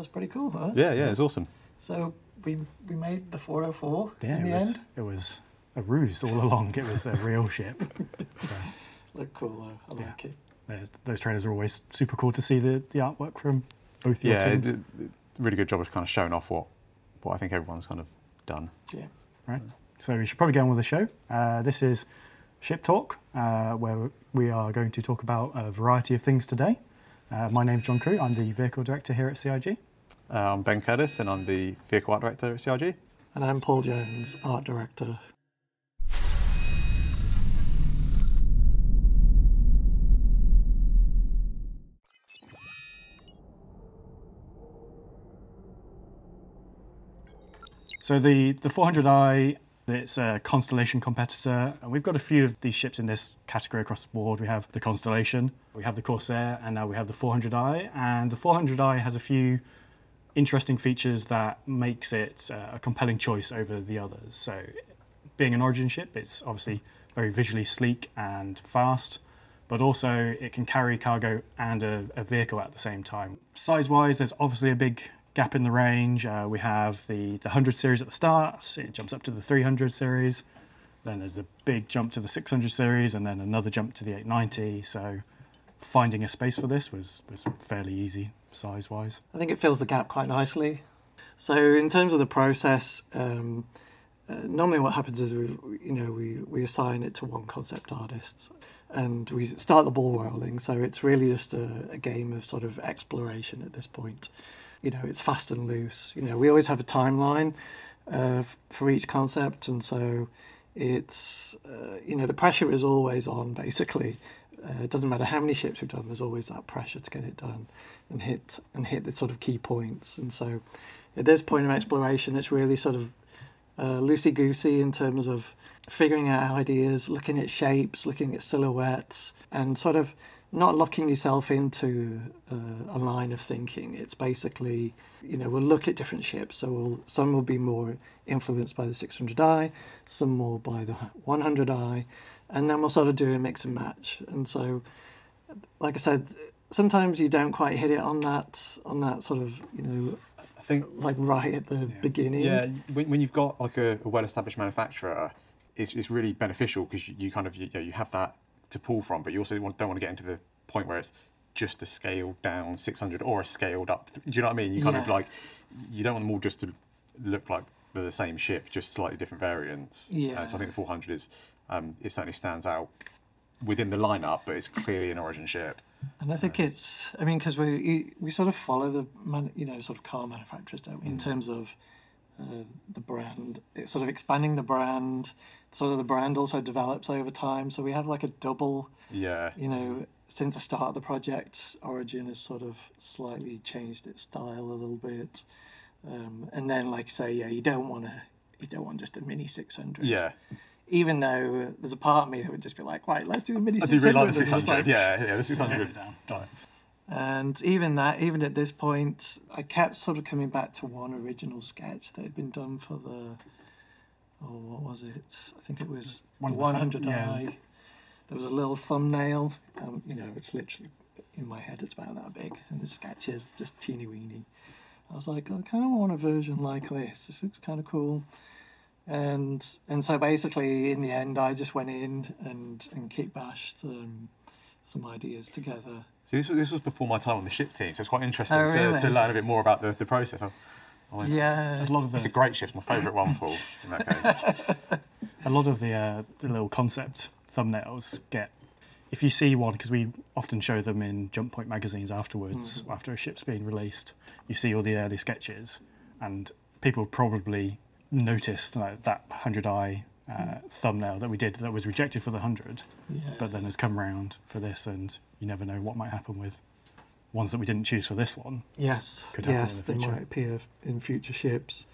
That's pretty cool, huh? Yeah, yeah, it's awesome. So we we made the 404 Yeah, in it the was, end. it was a ruse all along. It was a real ship. So Look cool though. I Yeah. like it. those trailers are always super cool to see the, the artwork from both your Yeah, teams. it- it- really good job of kind of showing off what what I think everyone's kind of done. Yeah. right? So we should probably get on with the show. Uh, this is Ship Talk, uh, where we are going to talk about a variety of things today. Uh, my name's John Crewe. I'm the vehicle director here at CIG. Uh, I'm Ben Curtis, and I'm the vehicle art director at CIG. And I'm Paul Jones, art director. So the the 400i, it's a Constellation competitor, and we've got a few of these ships in this category across the board. We have the Constellation, we have the Corsair, and now we have the 400i. And the 400i has a few interesting features that makes it uh, a compelling choice over the others. So, being an Origin ship, it's obviously very visually sleek and fast, but also it can carry cargo and a, a vehicle at the same time. Size-wise, there's obviously a big gap in the range. Uh, we have the, the 100 series at the start, it jumps up to the 300 series. Then there's the big jump to the 600 series, and then another jump to the 890. So finding a space for this was, was fairly easy size-wise. I think it fills the gap quite nicely. So in terms of the process, um, uh, normally what happens is we, you know, we, we assign it to one concept artist, and we start the ball rolling. So it's really just a, a game of sort of exploration at this point. You know, it's fast and loose. You know, we always have a timeline uh, for each concept, and so it's uh, you know the pressure is always on. Basically, uh, it doesn't matter how many ships we've done. There's always that pressure to get it done and hit and hit the sort of key points. And so, at this point of exploration, it's really sort of uh, loosey goosey in terms of figuring out ideas, looking at shapes, looking at silhouettes, and sort of not locking yourself into uh, a line of thinking. It's basically, you know, we'll look at different ships. So we'll, some will be more influenced by the 600i, some more by the 100i, and then we'll sort of do a mix and match. And so, like I said, sometimes you don't quite hit it on that on that sort of you know I think like right at the beginning. Yeah, when, when you've got like a, a well-established manufacturer, it's, it's really beneficial because you, you kind of you, know, you have that to pull from, but you also want, don't want to get into the point where it's just a scaled down 600 or a scaled up. Do you know what I mean? You kind of like you don't want them all just to look like they're the same ship, just slightly different variants. Yeah. Uh, so I think the 400 is um, it certainly stands out within the lineup, but it's clearly an origin ship. And I think it's, I mean, because we we sort of follow the man, you know, sort of car manufacturers, don't we, in terms of uh, the brand. It's sort of expanding the brand. Sort of the brand also develops over time. So we have like a double, Yeah. you know, since the start of the project, Origin has sort of slightly changed its style a little bit. Um, and then, like say, yeah, you don't want to, you don't want just a mini six hundred. Yeah. Even though there's a part of me that would just be like, right, let's do a mini I do really like the 600. Yeah, yeah, the Scale 600. it down. Got it. And even that, even at this point, I kept sort of coming back to one original sketch that had been done for the, oh, what was it? I think it was One one the- hundred yeah. There was a little thumbnail. Um, you know, it's literally in my head. It's about that big, and the sketch is just teeny weeny. I was like, I kind of want a version like this. This looks kind of cool. And and so basically, in the end, I just went in and and kit bashed um, some ideas together. So this was, this was before my time on the ship team, so it's quite interesting Oh, to, really? to learn a bit more about the, the process. I, I went, Yeah. A lot of It's a great shift, my favourite one, Paul, in that case. a lot of the uh, the little concept thumbnails get. If you see one, because we often show them in Jump Point magazines afterwards, after a ship's been released, you see all the early sketches, and people probably noticed like, that 100i uh, thumbnail that we did that was rejected for the 100, Yeah. but then has come around for this, and you never know what might happen with ones that we didn't choose for this one. yes, could happen yes, in the they might appear in future ships.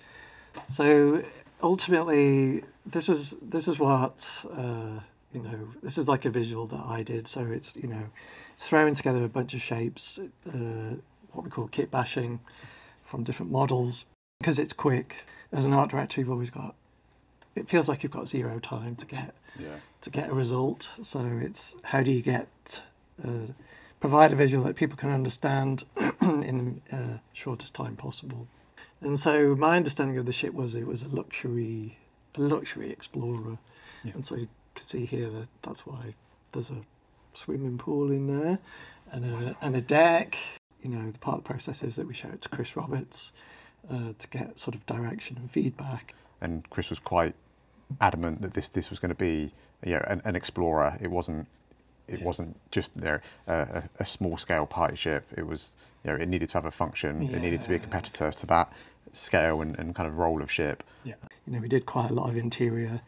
So ultimately, this was this is what uh, you know. This is like a visual that I did. So it's you know, it's throwing together a bunch of shapes, uh, what we call kit bashing, from different models because it's quick. As an art director, you've always got. It feels like you've got zero time to get Yeah. to get a result. So it's how do you get uh, provide a visual that people can understand in the uh, shortest time possible. And so my understanding of the ship was it was a luxury, a luxury explorer, Yeah. and so you can see here that that's why there's a swimming pool in there, and a and a deck. You know, the part of the process is that we show it to Chris Roberts uh, to get sort of direction and feedback. and Chris was quite adamant that this this was going to be you know an, an explorer. It wasn't it Yeah. wasn't just there a, a, a small scale party ship. It was you know it needed to have a function. It needed to be a competitor to that scale and, and kind of role of ship. Yeah. you know, we did quite a lot of interior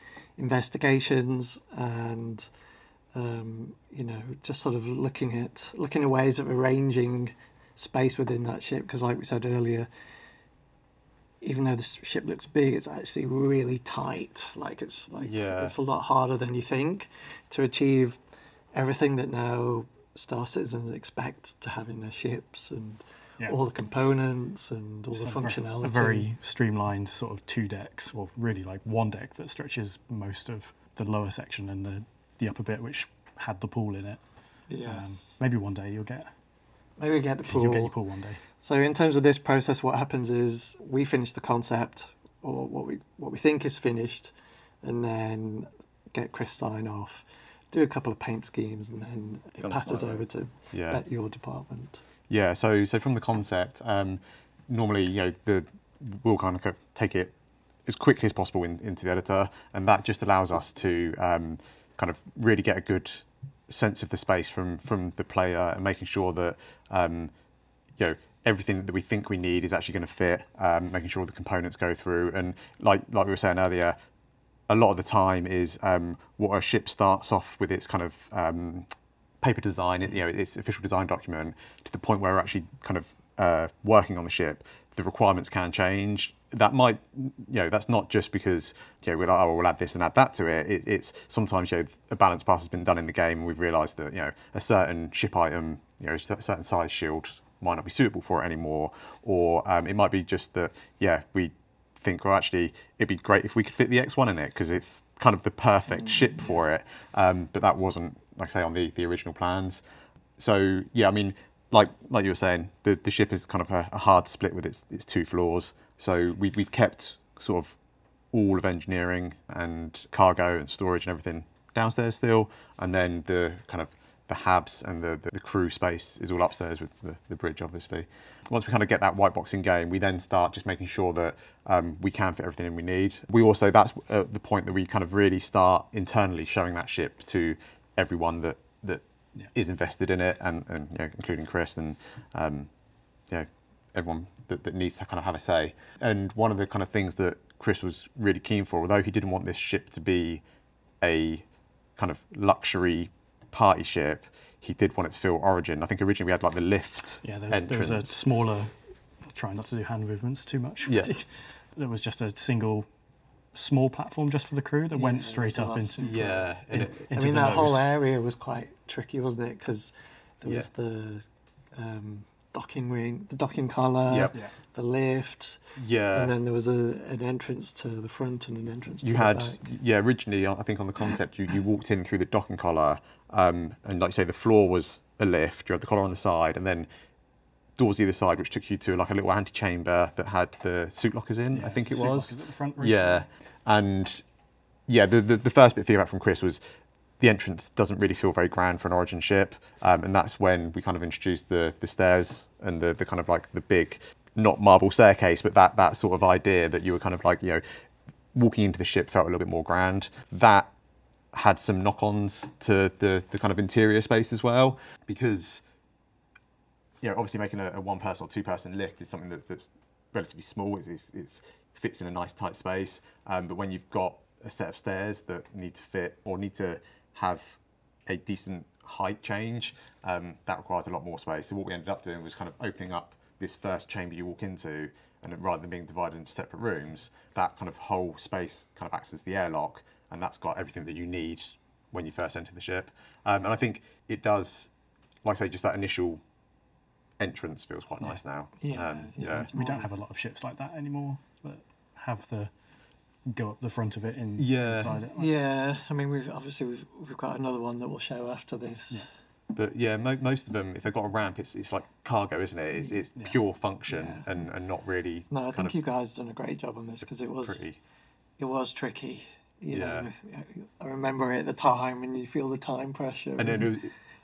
investigations and, um, you know, just sort of looking at looking at ways of arranging space within that ship. Because, like we said earlier, even though the ship looks big, it's actually really tight. Like it's like Yeah. it's a lot harder than you think to achieve everything that now Star Citizens expect to have in their ships and Yeah. all the components and all It's the a functionality. A very streamlined sort of two decks, or really like one deck that stretches most of the lower section and the, the upper bit, which had the pool in it. yes. Um, maybe one day you'll get Maybe get the pool. you'll get your pool one day. So in terms of this process, what happens is we finish the concept or what we what we think is finished, and then get Chris sign off, do a couple of paint schemes, and then it passes over to Yeah. your department. Yeah, so so from the concept, um, normally you know the we'll kind of take it as quickly as possible in, into the editor, and that just allows us to um, kind of really get a good sense of the space from from the player and making sure that um, you know everything that we think we need is actually going to fit, um, making sure all the components go through, and like like we were saying earlier, a lot of the time is um, what a ship starts off with its kind of um, paper design, you know, its official design document, to the point where we're actually kind of uh, working on the ship. The requirements can change. That might, you know, that's not just because you know we're like, oh, we'll add this and add that to it. it it's sometimes you know a balance pass has been done in the game, and we've realised that you know a certain ship item, you know, a certain size shield might not be suitable for it anymore, or um, it might be just that yeah we think, well, actually, it'd be great if we could fit the X1 in it because it's kind of the perfect ship for it. Um, but that wasn't, like I say, on the, the original plans. So yeah, I mean, like like you were saying, the, the ship is kind of a, a hard split with its its two floors. So we, we've kept sort of all of engineering and cargo and storage and everything downstairs still, and then the kind of the habs and the, the, the crew space is all upstairs with the, the bridge, obviously. Once we kind of get that white box in game, we then start just making sure that um, we can fit everything in we need. We also, that's at the point that we kind of really start internally showing that ship to everyone that, that Yeah. is invested in it, and, and you know, including Chris and um, you know, everyone that, that needs to kind of have a say. And one of the kind of things that Chris was really keen for, although he didn't want this ship to be a kind of luxury party ship, he did want it to feel origin. I think originally we had like the lift Yeah, there's, entrance. there was a smaller. trying not to do hand movements too much. Yes. there was just a single small platform just for the crew that Yeah, went straight up into, simpler. yeah, in- it, I mean, the that whole area was quite tricky, wasn't it? Because there Yeah. was the um, docking ring, the docking collar, Yep. Yeah. the lift, yeah. and then there was a, an entrance to the front and an entrance you to had the back. yeah originally i think on the concept you, you walked in through the docking collar um, and like you say the floor was a lift you had the collar on the side and then doors either side which took you to like a little antechamber that had the suit lockers in Yeah, i think it suit was lockers at the front yeah and yeah the, the, the first bit of feedback from chris was the entrance doesn't really feel very grand for an origin ship um, and that's when we kind of introduced the, the stairs and the, the kind of like the big not marble staircase but that, that sort of idea that you were kind of like you know walking into the ship felt a little bit more grand. That had some knock-ons to the, the kind of interior space as well because you know obviously making a, a one person or two person lift is something that, that's relatively small. It's, it's fits in a nice tight space. Um, but when you've got a set of stairs that need to fit or need to have a decent height change um, that requires a lot more space. So what we ended up doing was kind of opening up this first chamber you walk into and rather than being divided into separate rooms that kind of whole space kind of acts as the airlock and that's got everything that you need when you first enter the ship. Um, and i think it does like i say just that initial entrance feels quite nice now. Yeah, um, yeah, yeah. We don't have a lot of ships like that anymore that have the go up the front of it and Yeah. inside it. Like, Yeah, I mean, we've obviously we've, we've got another one that we'll show after this. Yeah. But yeah, mo- most of them, if they've got a ramp, it's, it's like cargo, isn't it? It's, it's Yeah. pure function Yeah. and, and not really. No, I think you guys done a great job on this because it was pretty. it was tricky. You Yeah. know, I remember it at the time, and you feel the time pressure. And then it was,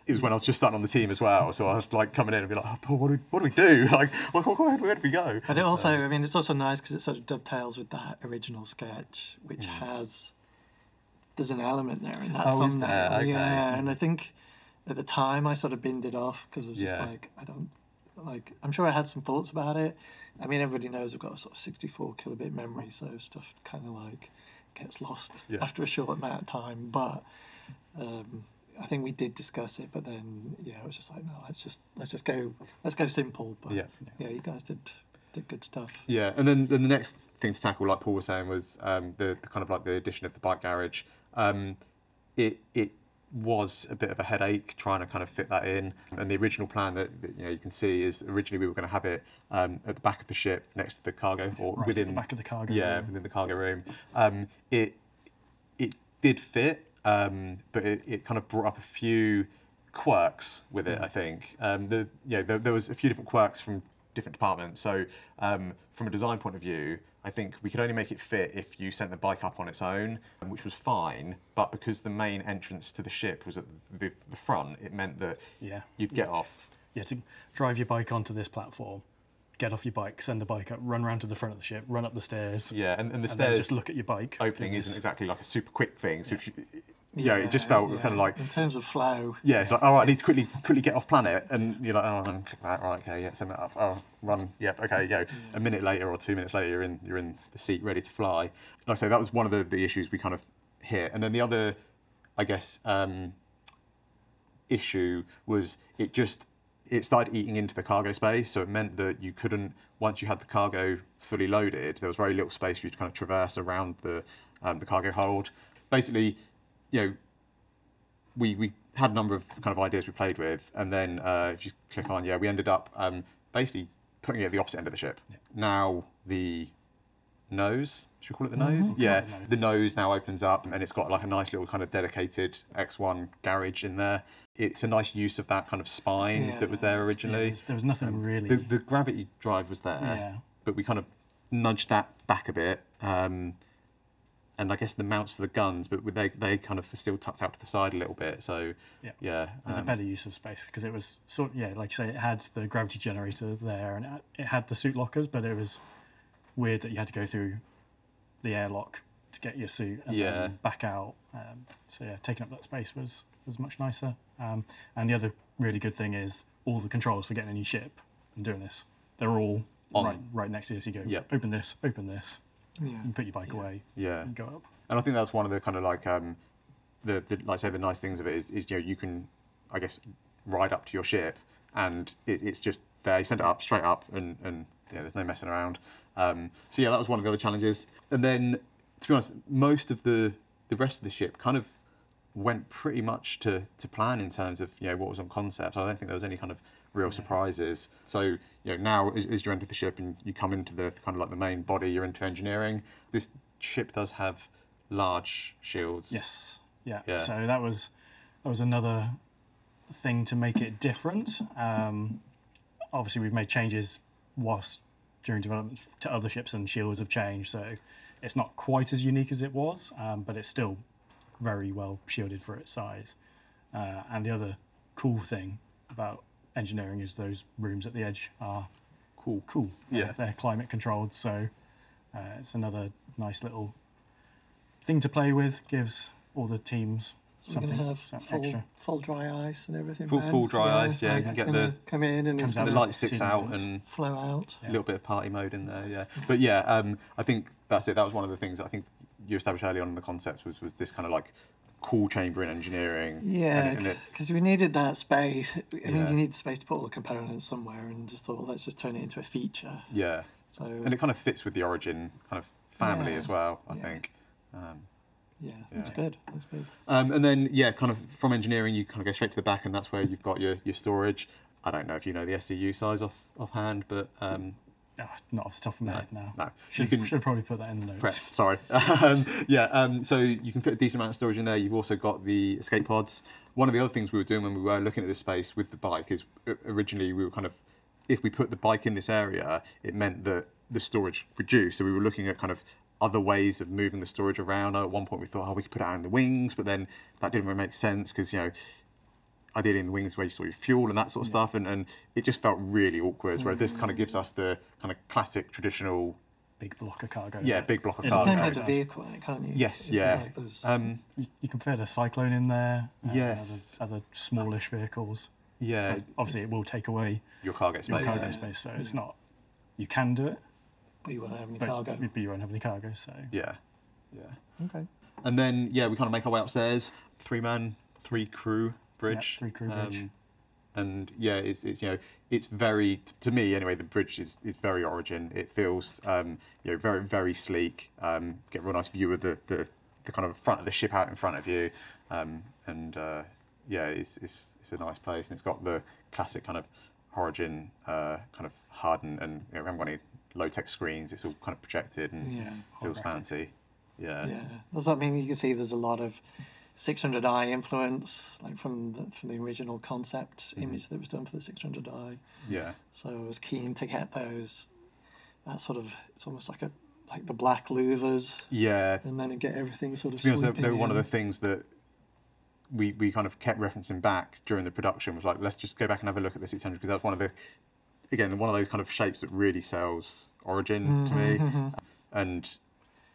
it was when I was just starting on the team as well. So I was like coming in and be like, oh, Paul, what do we, what do we do? Like, where, where, where do we go? But it also, I mean, it's also nice because it sort of dovetails with that original sketch, which Mm. has there's an element there in that Oh, is there? Okay. Yeah, and I think at the time I sort of binned it off because I was just Yeah. like, I don't like. I'm sure I had some thoughts about it. I mean, everybody knows we've got a sort of 64 kilobit memory, so stuff kind of like gets lost Yeah. after a short amount of time. But um, I think we did discuss it, but then yeah, it was just like, no, let's just let's just go let's go simple. But Yeah. yeah, you guys did did good stuff. Yeah, and then, then the next thing to tackle, like Paul was saying, was um, the, the kind of like the addition of the bike garage. Um, it it was a bit of a headache trying to kind of fit that in. And the original plan that, that you know you can see is originally we were going to have it um, at the back of the ship next to the cargo or Right within the back of the cargo. yeah room. within the cargo room. Um, it it did fit, um, but it, it kind of brought up a few quirks with it. I think um, the you know, there, there was a few different quirks from different departments. So um, from a design point of view, I think we could only make it fit if you sent the bike up on its own, which was fine. But because the main entrance to the ship was at the, the front, it meant that Yeah. you'd get off. Yeah, to drive your bike onto this platform, get off your bike, send the bike up, run round to the front of the ship, run up the stairs, Yeah, and, and the and stairs just look at your bike. opening isn't exactly like a super quick thing. So if you, yeah, it just felt yeah. kind of like in terms of flow. Yeah, it's like, all right, I need to quickly quickly get off planet, and you're like, oh, click that, right, okay, yeah, send that up, oh, run, yep, okay, go. A minute later or two minutes later, you're in you're in the seat, ready to fly. Like I say, that was one of the, the issues we kind of hit, and then the other, I guess, um, issue was it just it started eating into the cargo space, so it meant that you couldn't once you had the cargo fully loaded, there was very little space for you to kind of traverse around the um, the cargo hold. Basically, you know, we, we had a number of kind of ideas we played with, and then uh, if you click on, yeah, we ended up um, basically putting it at the opposite end of the ship. Now the nose, should we call it the nose? Yeah, it the nose. the nose now opens up, and it's got like a nice little kind of dedicated X1 garage in there. It's a nice use of that kind of spine that was there originally. was, there was nothing really. The, the gravity drive was there, Yeah. but we kind of nudged that back a bit. Um, and I guess the mounts for the guns, but they they kind of are still tucked out to the side a little bit. So Yeah. yeah, There's um, a better use of space because it was sort yeah, like you say, it had the gravity generator there and it- it had the suit lockers, but it was weird that you had to go through the airlock to get your suit and Yeah. then back out. Um, so yeah, taking up that space was was much nicer. Um, and the other really good thing is all the controls for getting a new ship and doing this. They're all On- right right next to you. So you go Yep. open this, open this, Yeah. you put your bike Yeah. away, yeah. and go up. And I think that's one of the kind of like um, the, the like say the nice things of it is, is you know you can I guess ride up to your ship and it, it's just there. You send it up straight up and and yeah, there's no messing around. Um, so yeah, that was one of the other challenges. And then to be honest, most of the the rest of the ship kind of went pretty much to, to plan in terms of you know what was on concept. I don't think there was any kind of real surprises. So you know now as, as you enter the ship and you come into the kind of like the main body, you're into engineering. This ship does have large shields. Yes. Yeah. Yeah. So that was that was another thing to make it different. Um, obviously, we've made changes whilst during development to other ships, and shields have changed. So it's not quite as unique as it was, um, but it's still very well shielded for its size. Uh, and the other cool thing about engineering is those rooms at the edge are Cool. cool. Uh, Yeah. they're climate controlled, so uh, it's another nice little thing to play with. Gives all the teams So we're going something to have some full, extra. full dry ice and everything. Full- man. full dry ice, yeah, like you can it's get gonna the- come in and Comes it's out The light sticks out lights. and flow out. Yeah. a little bit of party mode in there. Yeah, but yeah, um, I think that's it. That was one of the things I think you established early on in the concept was was this kind of like cool chamber in engineering. Yeah, and it, and it, because we needed that space. I mean, you need space to put all the components somewhere, and just thought, well, let's just turn it into a feature. yeah, So and it kind of fits with the origin kind of family Yeah. as well. I Yeah. think. Um, yeah, that's Yeah. good. That's good. Um, and then yeah, kind of from engineering, you kind of go straight to the back, and that's where you've got your, your storage. I don't know if you know the SDU size off offhand, but um, Ah, not off the top of my No, head now. no. You Should, can- should probably put that in the notes. Correct. Sorry. um, yeah. Um, so you can fit a decent amount of storage in there. You've also got the escape pods. One of the other things we were doing when we were looking at this space with the bike is originally we were kind of, if we put the bike in this area, it meant that the storage reduced. So we were looking at kind of other ways of moving the storage around. At one point we thought, oh, we could put it out in the wings, but then that didn't really make sense because you know. Ideally, in the wings where you store your fuel and that sort of stuff, and, and it just felt really awkward. Whereas this kind of gives us the kind of classic traditional Big block of cargo. Yeah, big block of cargo. You can cargo have the size. vehicle, in it, can't you? Yes, You yeah. can, Um, You, you can fit a cyclone in there. uh, Yes. Other, other smallish vehicles. yeah, But obviously, it will take away your cargo space. your space. cargo yeah. space, so it's not. You can do it, but you won't have any but, cargo. but you won't have any cargo. So Yeah, yeah. Okay. And then yeah, we kind of make our way upstairs. Three man, three crew bridge. three crew bridge. and yeah, it's, it's you know it's very to me anyway. The bridge is, is very origin. It feels um, you know very very sleek. Um, get a real nice view of the, the, the kind of front of the ship out in front of you, um, and uh, yeah, it's, it's it's a nice place and it's got the classic kind of origin uh, kind of hardened and you know, we haven't got any low tech screens. It's all kind of projected and Yeah. feels fancy. Yeah. Yeah. Does that mean you can see there's a lot of 600i influence, like from the, from the original concept Mm-hmm. image that was done for the 600i? Yeah. So I was keen to get those. That sort of it's almost like a like the black louvers, Yeah. and then get everything sort of. To be honest, they, were one of the things that we, we kind of kept referencing back during the production was like, let's just go back and have a look at the 600 because that's one of the, again, one of those kind of shapes that really sells Origin to me. Mm-hmm, And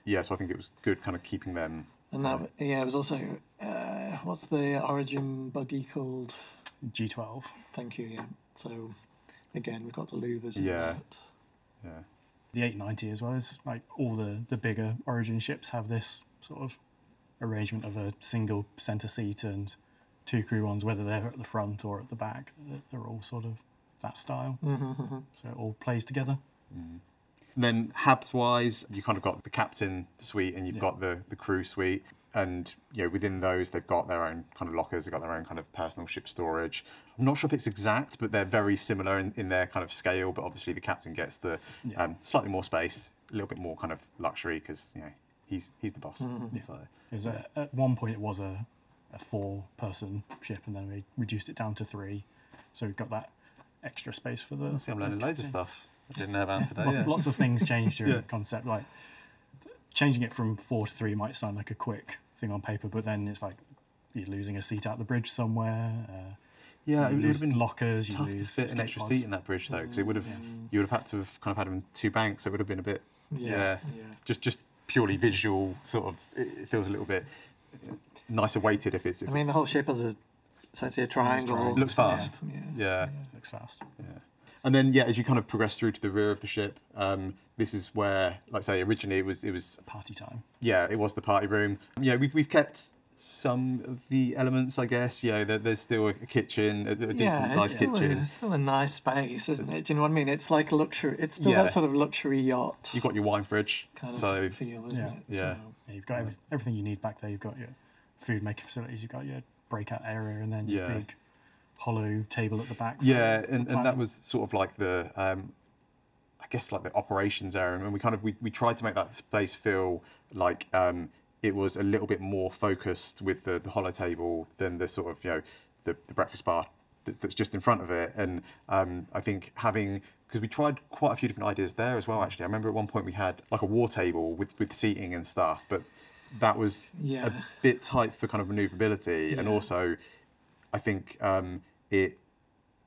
yeah, so I think it was good kind of keeping them. And that yeah, it was also uh, what's the origin buggy called? G12. Thank you. Yeah. So again, we've got the louvers. in Yeah. that. Yeah. The 890 as well is like all the the bigger Origin ships have this sort of arrangement of a single center seat and two crew ones, whether they're at the front or at the back. They're- They're all sort of that style, Mm-hmm, so it all plays together. And then Habs wise, you kind of got the captain suite and you've Yeah. got the, the crew suite. And you know, within those, they've got their own kind of lockers. They've got their own kind of personal ship storage. I'm not sure if it's exact, but they're very similar in, in their kind of scale. But obviously, the captain gets the Yeah. um, slightly more space, a little bit more kind of luxury because you know he's he's the boss. Yeah. So It was a, at one point it was a, a four person ship, and then we reduced it down to three, so we've got that extra space for the. see, I'm learning loads of stuff. I didn't know about today. lots, yeah. lots of things changed during Yeah. the concept. Like changing it from four to three might sound like a quick thing on paper, but then it's like you're losing a seat out the bridge somewhere. Uh, yeah, it you would have lose been lockers. You tough lose to fit an extra pods. seat in that bridge though, because it would have Yeah. you would have had to have kind of had them two banks. So it would have been a bit Yeah. Yeah. yeah. just just purely visual sort of it it feels a little bit nicer weighted if it's if I mean, the whole ship has a essentially a triangle. triangle. looks Yeah. fast Yeah. yeah Looks fast. yeah and then yeah as you kind of progress through to the rear of the ship um, this is where like I say originally it was it was Party time. yeah it was the party room yeah we've, we've kept some of the elements I guess yeah there, there's still a kitchen a, a decent Yeah, it's sized still, a, kitchen it's still a nice space, isn't it? Do you know what I mean? It's like luxury. It's still Yeah. that sort of luxury yacht you've got your wine fridge kind of so feel, isn't Yeah. it? Yeah. So, Yeah, you've got every, everything you need back there. You've got your food making facilities. You've got your breakout area, and then your Yeah. big holo table at the back. Yeah, and, and that was sort of like the, um, I guess like the operations area, and we kind of we, we tried to make that space feel like um, it was a little bit more focused with the, the holo table than the sort of you know the, the breakfast bar that, that's just in front of it, and um, I think having because we tried quite a few different ideas there as well. Actually, I remember at one point we had like a war table with with seating and stuff, but that was Yeah. a bit tight for kind of maneuverability, and also I think um, it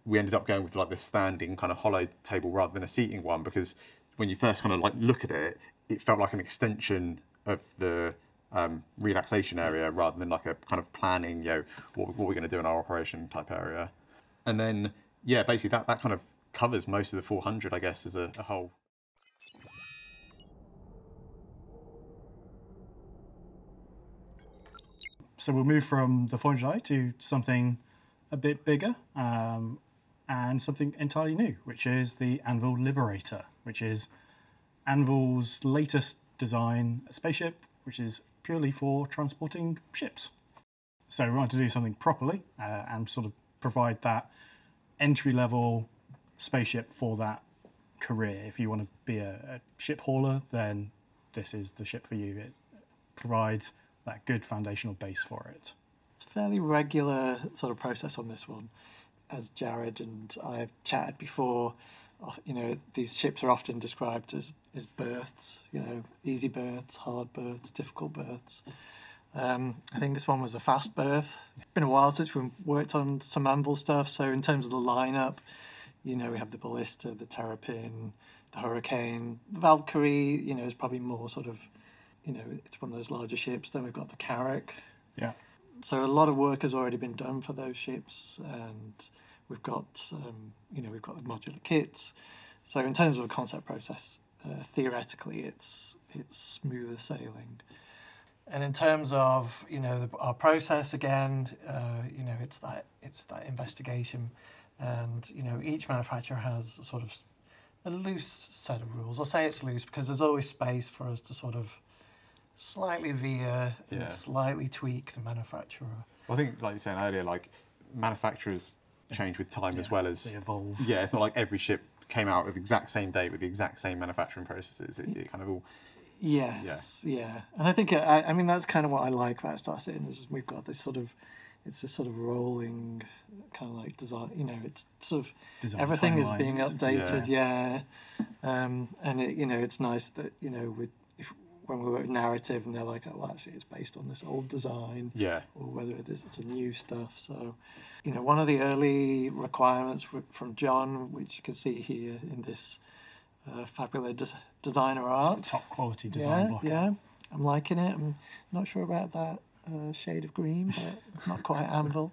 we ended up going with like the standing kind of holo table rather than a seating one because when you first kind of like look at it, it felt like an extension of the um, relaxation area rather than like a kind of planning, you know, what, what we're going to do in our operation type area. And then, yeah, basically that, that kind of covers most of the 400, I guess, as a, a whole. So we'll move from the 400i to something a bit bigger um, and something entirely new, which is the Anvil Liberator, which is Anvil's latest design spaceship, which is purely for transporting ships. So we wanted to do something properly uh, and sort of provide that entry level spaceship for that career. If you want to be a, a ship hauler, then this is the ship for you. It provides that good foundational base for it. It's a fairly regular sort of process on this one. As Jared and I have chatted before, uh, you know, these ships are often described as, as births, you know, easy births, hard births, difficult births. Um, I think this one was a fast birth. It's been a while since we've worked on some Anvil stuff, so in terms of the lineup, you know, we have the Ballista, the Terrapin, the Hurricane. The Valkyrie, you know, is probably more sort of, you know, it's one of those larger ships. Then we've got the Carrack. Yeah. So a lot of work has already been done for those ships, and we've got, um, you know, we've got the modular kits. So in terms of the concept process, uh, theoretically, it's it's smoother sailing. And in terms of you know the, our process again, uh, you know, it's that it's that investigation, and you know each manufacturer has a sort of a loose set of rules. I'll say it's loose because there's always space for us to sort of slightly veer Yeah. and slightly tweak the manufacturer. Well, I think, like you were saying earlier, like manufacturers change with time as Yeah, well they as evolve. yeah. It's not like every ship came out with the exact same date with the exact same manufacturing processes. It, it kind of all Yes, yeah. yeah. And I think, I, I mean, that's kind of what I like about Star Citizen is we've got this sort of, it's this sort of rolling kind of like design, you know, it's sort of, Design everything is being updated, yeah. Um, and, it, you know, it's nice that, you know, with, when we work narrative and they're like, oh, well, actually it's based on this old design yeah. or whether it is it's a new stuff. So, you know, one of the early requirements from John, which you can see here in this uh, fabulous des- designer art, Top quality design yeah, block. Yeah, I'm liking it. I'm not sure about that uh, shade of green, but not quite anvil.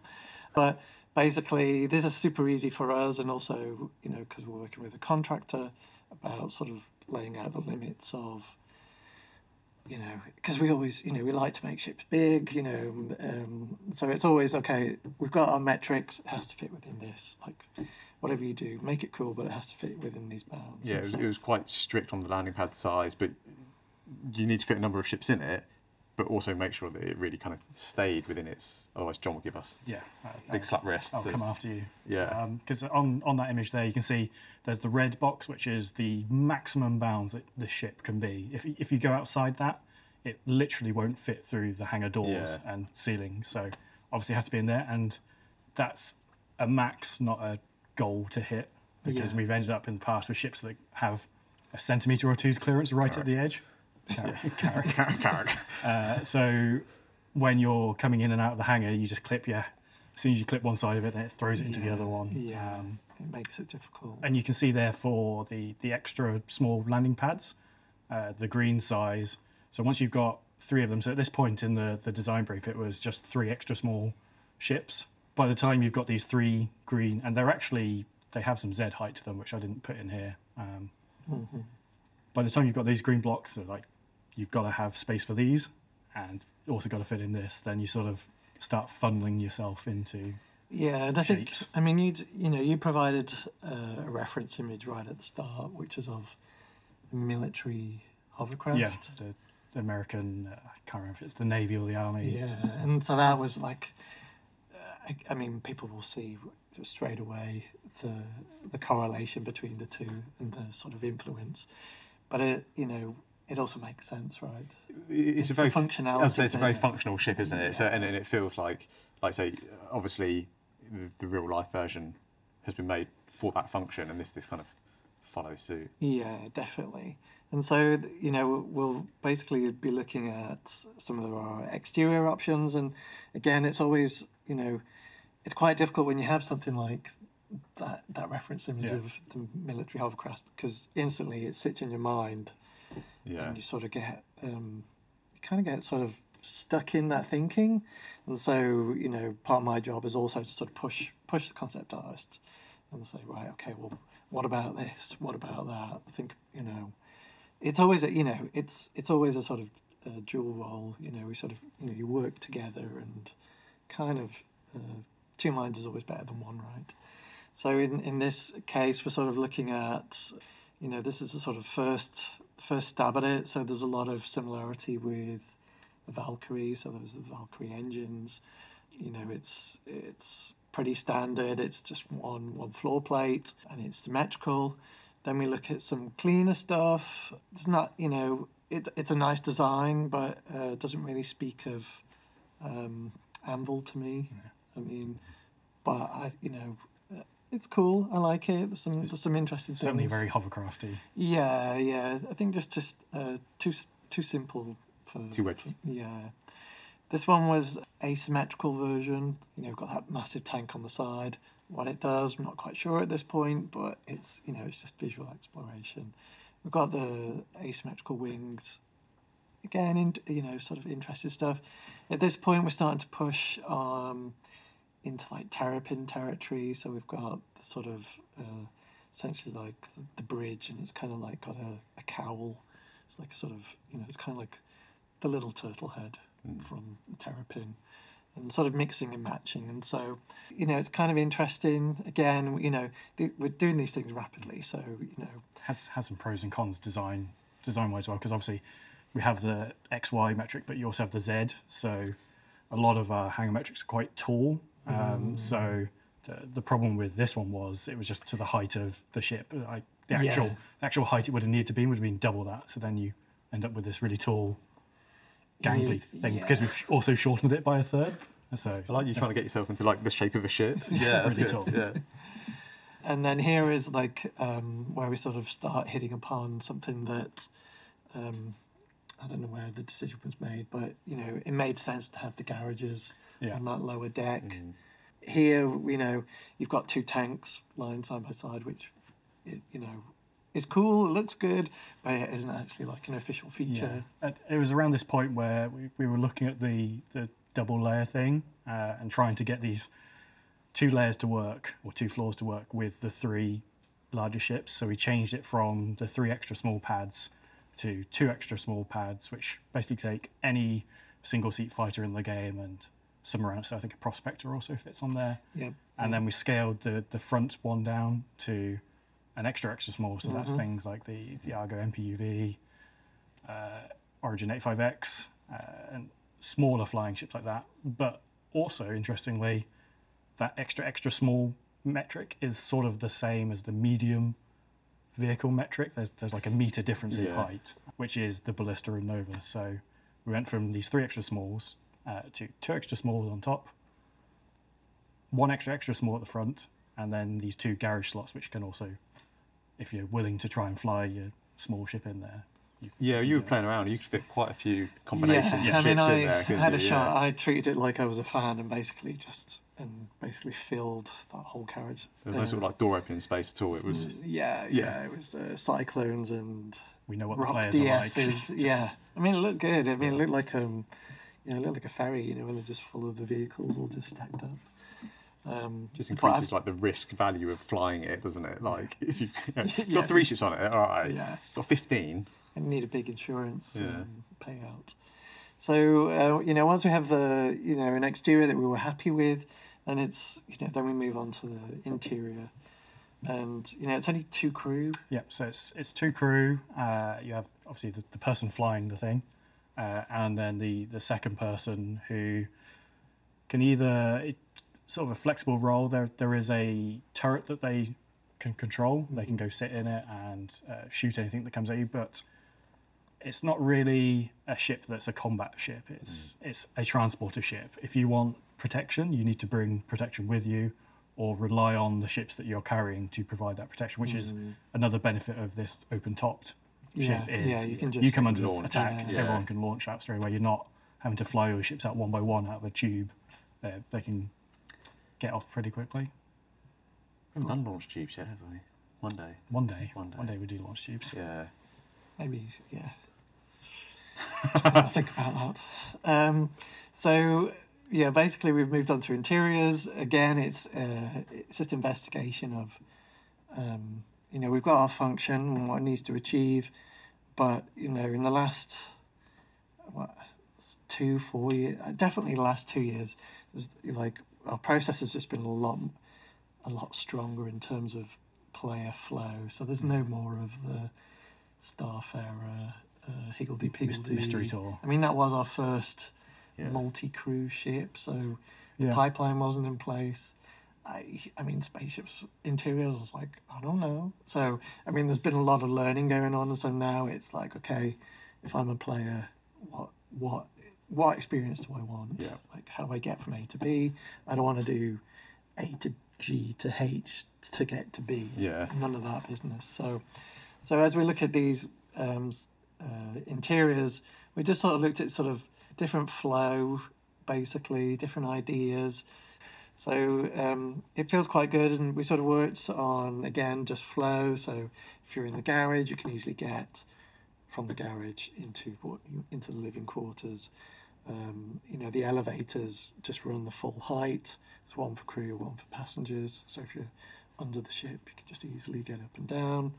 But basically, this is super easy for us, and also, you know, because we're working with a contractor about sort of laying out the limits of, you know, because we always, you know, we like to make ships big, you know, um, so it's always okay. We've got our metrics; it has to fit within this. Like, whatever you do, make it cool, but it has to fit within these bounds. Yeah, it was, it was quite strict on the landing pad size, but you need to fit a number of ships in it, but also make sure that it really kind of stayed within its. Otherwise, John will give us Yeah. uh, big uh, slap wrists. I'll of- come after you. Yeah. Because on, on that image there, you can see there's the red box, which is the maximum bounds that the ship can be. If, if you go outside that, it literally won't fit through the hangar doors Yeah. and ceiling. So obviously it has to be in there. And that's a max, not a goal to hit. Because Yeah. we've ended up in the past with ships that have a centimetre or two's clearance right at the edge. Carrack. Uh, so when you're coming in and out of the hangar, you just clip your. As soon as you clip one side of it, then it throws it into the other one. yeah. Um, it makes it difficult. and you can see there for the the extra small landing pads, uh, the green size. So once you've got three of them, so at this point in the the design brief, it was just three extra small ships. By the time you've got these three green, and they're actually they have some Z height to them, which I didn't put in here. Um, Mhm. by the time you've got these green blocks, so like you've got to have space for these, and also got to fit in this. Then you sort of start funneling yourself into. Yeah, and I think. I mean you you know you provided uh, a reference image right at the start, which is of military hovercraft. Yeah, the, the American. Uh, I can't remember if it's the Navy or the Army. Yeah, and so that was like, uh, I, I mean, people will see straight away the the correlation between the two and the sort of influence, but it you know it also makes sense, right? It's, It's a very the functionality I'd say it's a very functional ship, isn't it? So and, and it feels like, like say, obviously, the, the real life version has been made for that function, and this this kind of follows suit. Yeah, definitely. And so, you know, we'll basically be looking at some of our exterior options. And again, it's always, you know, it's quite difficult when you have something like that, that reference image Yeah. of the military hovercraft because instantly it sits in your mind Yeah, and you sort of get, um, you kind of get sort of stuck in that thinking. And so, you know, part of my job is also to sort of push, push the concept artists and say, right, okay, well, what about this? What about that? I think you know, it's always a you know, it's it's always a sort of uh, dual role. You know, we sort of you know you work together and kind of uh, two minds is always better than one, right? So in in this case, we're sort of looking at you know this is a sort of first first stab at it. So there's a lot of similarity with the Valkyrie. So there's the Valkyrie engines. You know, it's it's pretty standard. It's just one one floor plate and it's symmetrical. Then we look at some cleaner stuff. It's not, you know, it, it's a nice design, but uh, doesn't really speak of um, Anvil to me. I mean, but I, you know, it's cool. I like it. There's some, there's some interesting Certainly things. very hovercrafty. Yeah, yeah. I think just just uh, too too simple for Too wedgy. Yeah. This one was asymmetrical version. You know, got that massive tank on the side. What it does, I'm not quite sure at this point, but it's you know it's just visual exploration. We've got the asymmetrical wings. Again, in, you know, sort of interesting stuff. At this point, we're starting to push um, into like terrapin territory. So we've got the sort of uh, essentially like the, the bridge, and it's kind of like got a, a cowl. It's like a sort of you know, it's kind of like the little turtle head Mm. from the terrapin, and sort of mixing and matching. And so, you know, it's kind of interesting. Again, you know, th- we're doing these things rapidly, so you know, Has has some pros and cons design design wise well because obviously we have the XY metric, but you also have the Z. So a lot of our hangar metrics are quite tall. Um, So the the problem with this one was it was just to the height of the ship. Like the Yeah. actual the actual height it would have needed to be would have been double that. So then you end up with this really tall gangly Ye- thing because we've also shortened it by a third. So I like you trying to get yourself into like the shape of a ship. Yeah, Really good. tall. Yeah. And then here is like um, where we sort of start hitting upon something that um, I don't know where the decision was made, but you know it made sense to have the garages yeah, on that lower deck. Mm. Here, you know, you've got two tanks lying side by side, which you know is cool. It looks good, but it isn't actually like an official feature. Yeah. It- was around this point where we, we were looking at the, the double layer thing uh, and trying to get these two layers to work or two floors to work with the three larger ships. So we changed it from the three extra small pads to two extra small pads, which basically take any single seat fighter in the game and some around. So I think a prospector also fits on there. Yeah. And then we scaled the, the front one down to an extra extra small. So that's Mhm. things like the, the Argo MPUV, uh, Origin 85X, uh, and smaller flying ships like that. But also, interestingly, that extra extra small metric is sort of the same as the medium vehicle metric. There's there's like a meter difference in Yeah. height, which is the Ballista and Nova. So we went from these three extra smalls uh, to two extra smalls on top, one extra extra small at the front, and then these two garage slots, which can also, if you're willing to try and fly your small ship in there. You Yeah, you were Yeah. playing around. You could fit quite a few combinations of I ships mean, I in there. couldn't had a shot. Yeah. I treated it like I was a fan, and basically just and basically filled that whole carriage. There was no uh, sort of like door opening space at all. It was. Yeah, yeah. yeah, It was uh, cyclones and We know what the rock players are like. Yeah, I mean, it looked good. I mean, it looked like um, you know, it looked like a ferry. You know, when they're just full of the vehicles all just stacked up. Um, Just increases like the risk value of flying it, doesn't it? Like if you've, you know, you've Yeah. got three ships on it, all right. Yeah, Got fifteen. and need a big insurance Yeah. um, payout. So uh, you know, once we have the you know an exterior that we were happy with, then it's you know then we move on to the interior, and you know it's only two crew. Yep. So it's it's two crew. Uh, you have obviously the, the person flying the thing, uh, and then the the second person who can either it, sort of a flexible role. There there is a turret that they can control. They can go sit in it and uh, shoot anything that comes at you, but it's not really a ship that's a combat ship. It's it's a transporter ship. If you want protection, you need to bring protection with you, or rely on the ships that you're carrying to provide that protection, which is Mm. another benefit of this open topped yeah, ship is yeah, you can just you come under launch, attack, yeah. everyone can launch out straight away. You're not having to fly your ships out one by one out of a tube. They they can get off pretty quickly. We haven't done launch tubes yet, have we? One day. One day, One one day. day we do launch tubes. Yeah. maybe yeah. I'll think about that. Um, so yeah, basically we've moved on to interiors. Again, it's uh, it's just investigation of, um, you know, we've got our function and what it needs to achieve, but you know, in the last what two four years, definitely the last two years, like our process has just been a lot a lot stronger in terms of player flow. So there's no more of the Starfarer uh, Higgledy Piggledy. mystery tour. I mean, that was our first Yeah. multi-crew ship, so Yeah. pipeline wasn't in place. I, I mean, spaceships interiors was like I don't know. So I mean, there's been a lot of learning going on, so now it's like, okay, if I'm a player, what what what experience do I want? Yeah. Like, how do I get from A to B? I don't want to do A to G to H to get to B. Yeah. None of that business. So, so as we look at these um, uh, interiors, we just sort of looked at sort of different flow, basically different ideas. So um, it feels quite good, and we sort of worked on again just flow. So if you're in the garage, you can easily get from the garage into what into the living quarters. Um, you know the elevators just run the full height. It's one for crew, one for passengers. So if you're under the ship, you can just easily get up and down.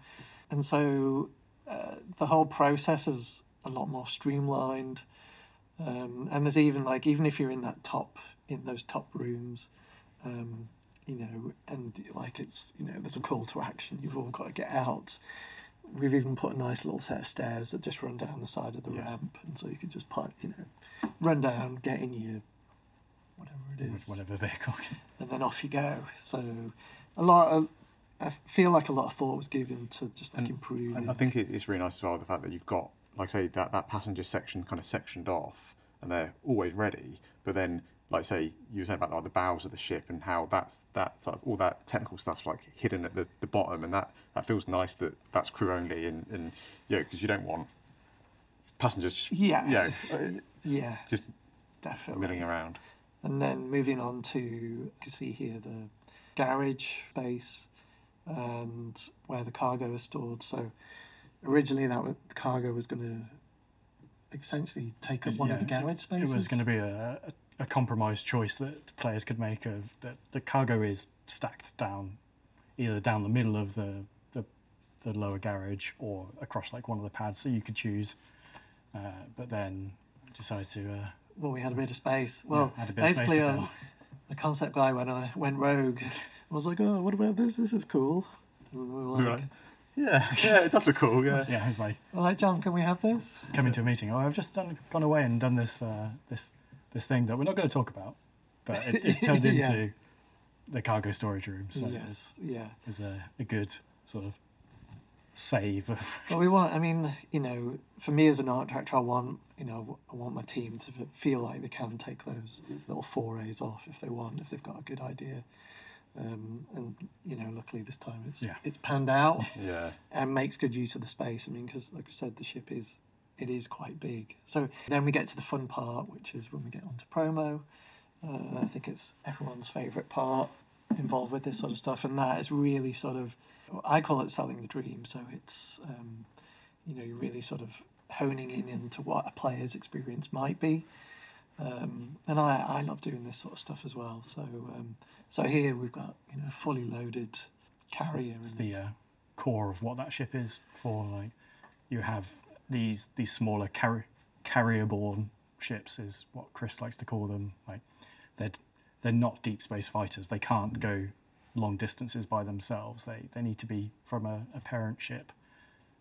And so uh, the whole process is a lot more streamlined. Um, and there's even like even if you're in that top in those top rooms, um, you know, and like it's you know there's a call to action. You've all got to get out. We've even put a nice little set of stairs that just run down the side of the Yeah. ramp, and so you can just put you know, run down, get in your whatever it is, whatever vehicle. and then off you go. So a lot of I feel like a lot of thought was given to just like And- improving. And I think it's really nice as well the fact that you've got, like I say, that, that passenger section kind of sectioned off, and they're always ready. But then, like say, you were saying about like, the bows of the ship and how that's that sort of all that technical stuff's like hidden at the, the bottom, and that, that feels nice that that's crew only, and and you know because you don't want passengers, just, Yeah. you know, uh, yeah, just definitely. milling around. And then moving on to, you can see here the garage space and where the cargo is stored. So originally that was, the cargo was going to essentially take up one of the Yeah, garage It was going to be a, a, a compromise choice that players could make of that the cargo is stacked down, either down the middle of the, the, the lower garage or across like one of the pads, so you could choose. Uh, but then decide to uh, Well, we had a bit of space. Well, had a bit of space basically, to uh, fill. the concept guy when I went rogue, I was like, "Oh, what about this? This is cool." And we were like, were like, Yeah, yeah, it does look cool. Yeah, yeah, it was like we're like, John, can we have this? coming to a meeting. Oh, I've just done, gone away and done this uh, this this thing that we're not going to talk about, but it's, it's turned Yeah. into the cargo storage room. So it's, yes, yeah. it's a, a good sort of save of Well, we want. I mean, you know, for me as an art director, I want, you know, I want my team to feel like they can take those little forays off if they want, if they've got a good idea. Um, and you know, luckily this time it's Yeah. it's panned out yeah, and makes good use of the space. I mean, because like I said, the ship is it is quite big. So then we get to the fun part, which is when we get onto promo. Uh, I think it's everyone's favourite part involved with this sort of stuff, and that is really sort of I call it selling the dream. So it's um, you know you're really sort of honing in into what a player's experience might be. Um, and I, I love doing this sort of stuff as well. So um, so here we've got you know a fully loaded carrier and the uh, core of what that ship is for. Like you have these these smaller carri- carrier-borne ships, is what Chris likes to call them. Like they're they're not deep space fighters. They can't go long distances by themselves. They they need to be from a, a parent ship.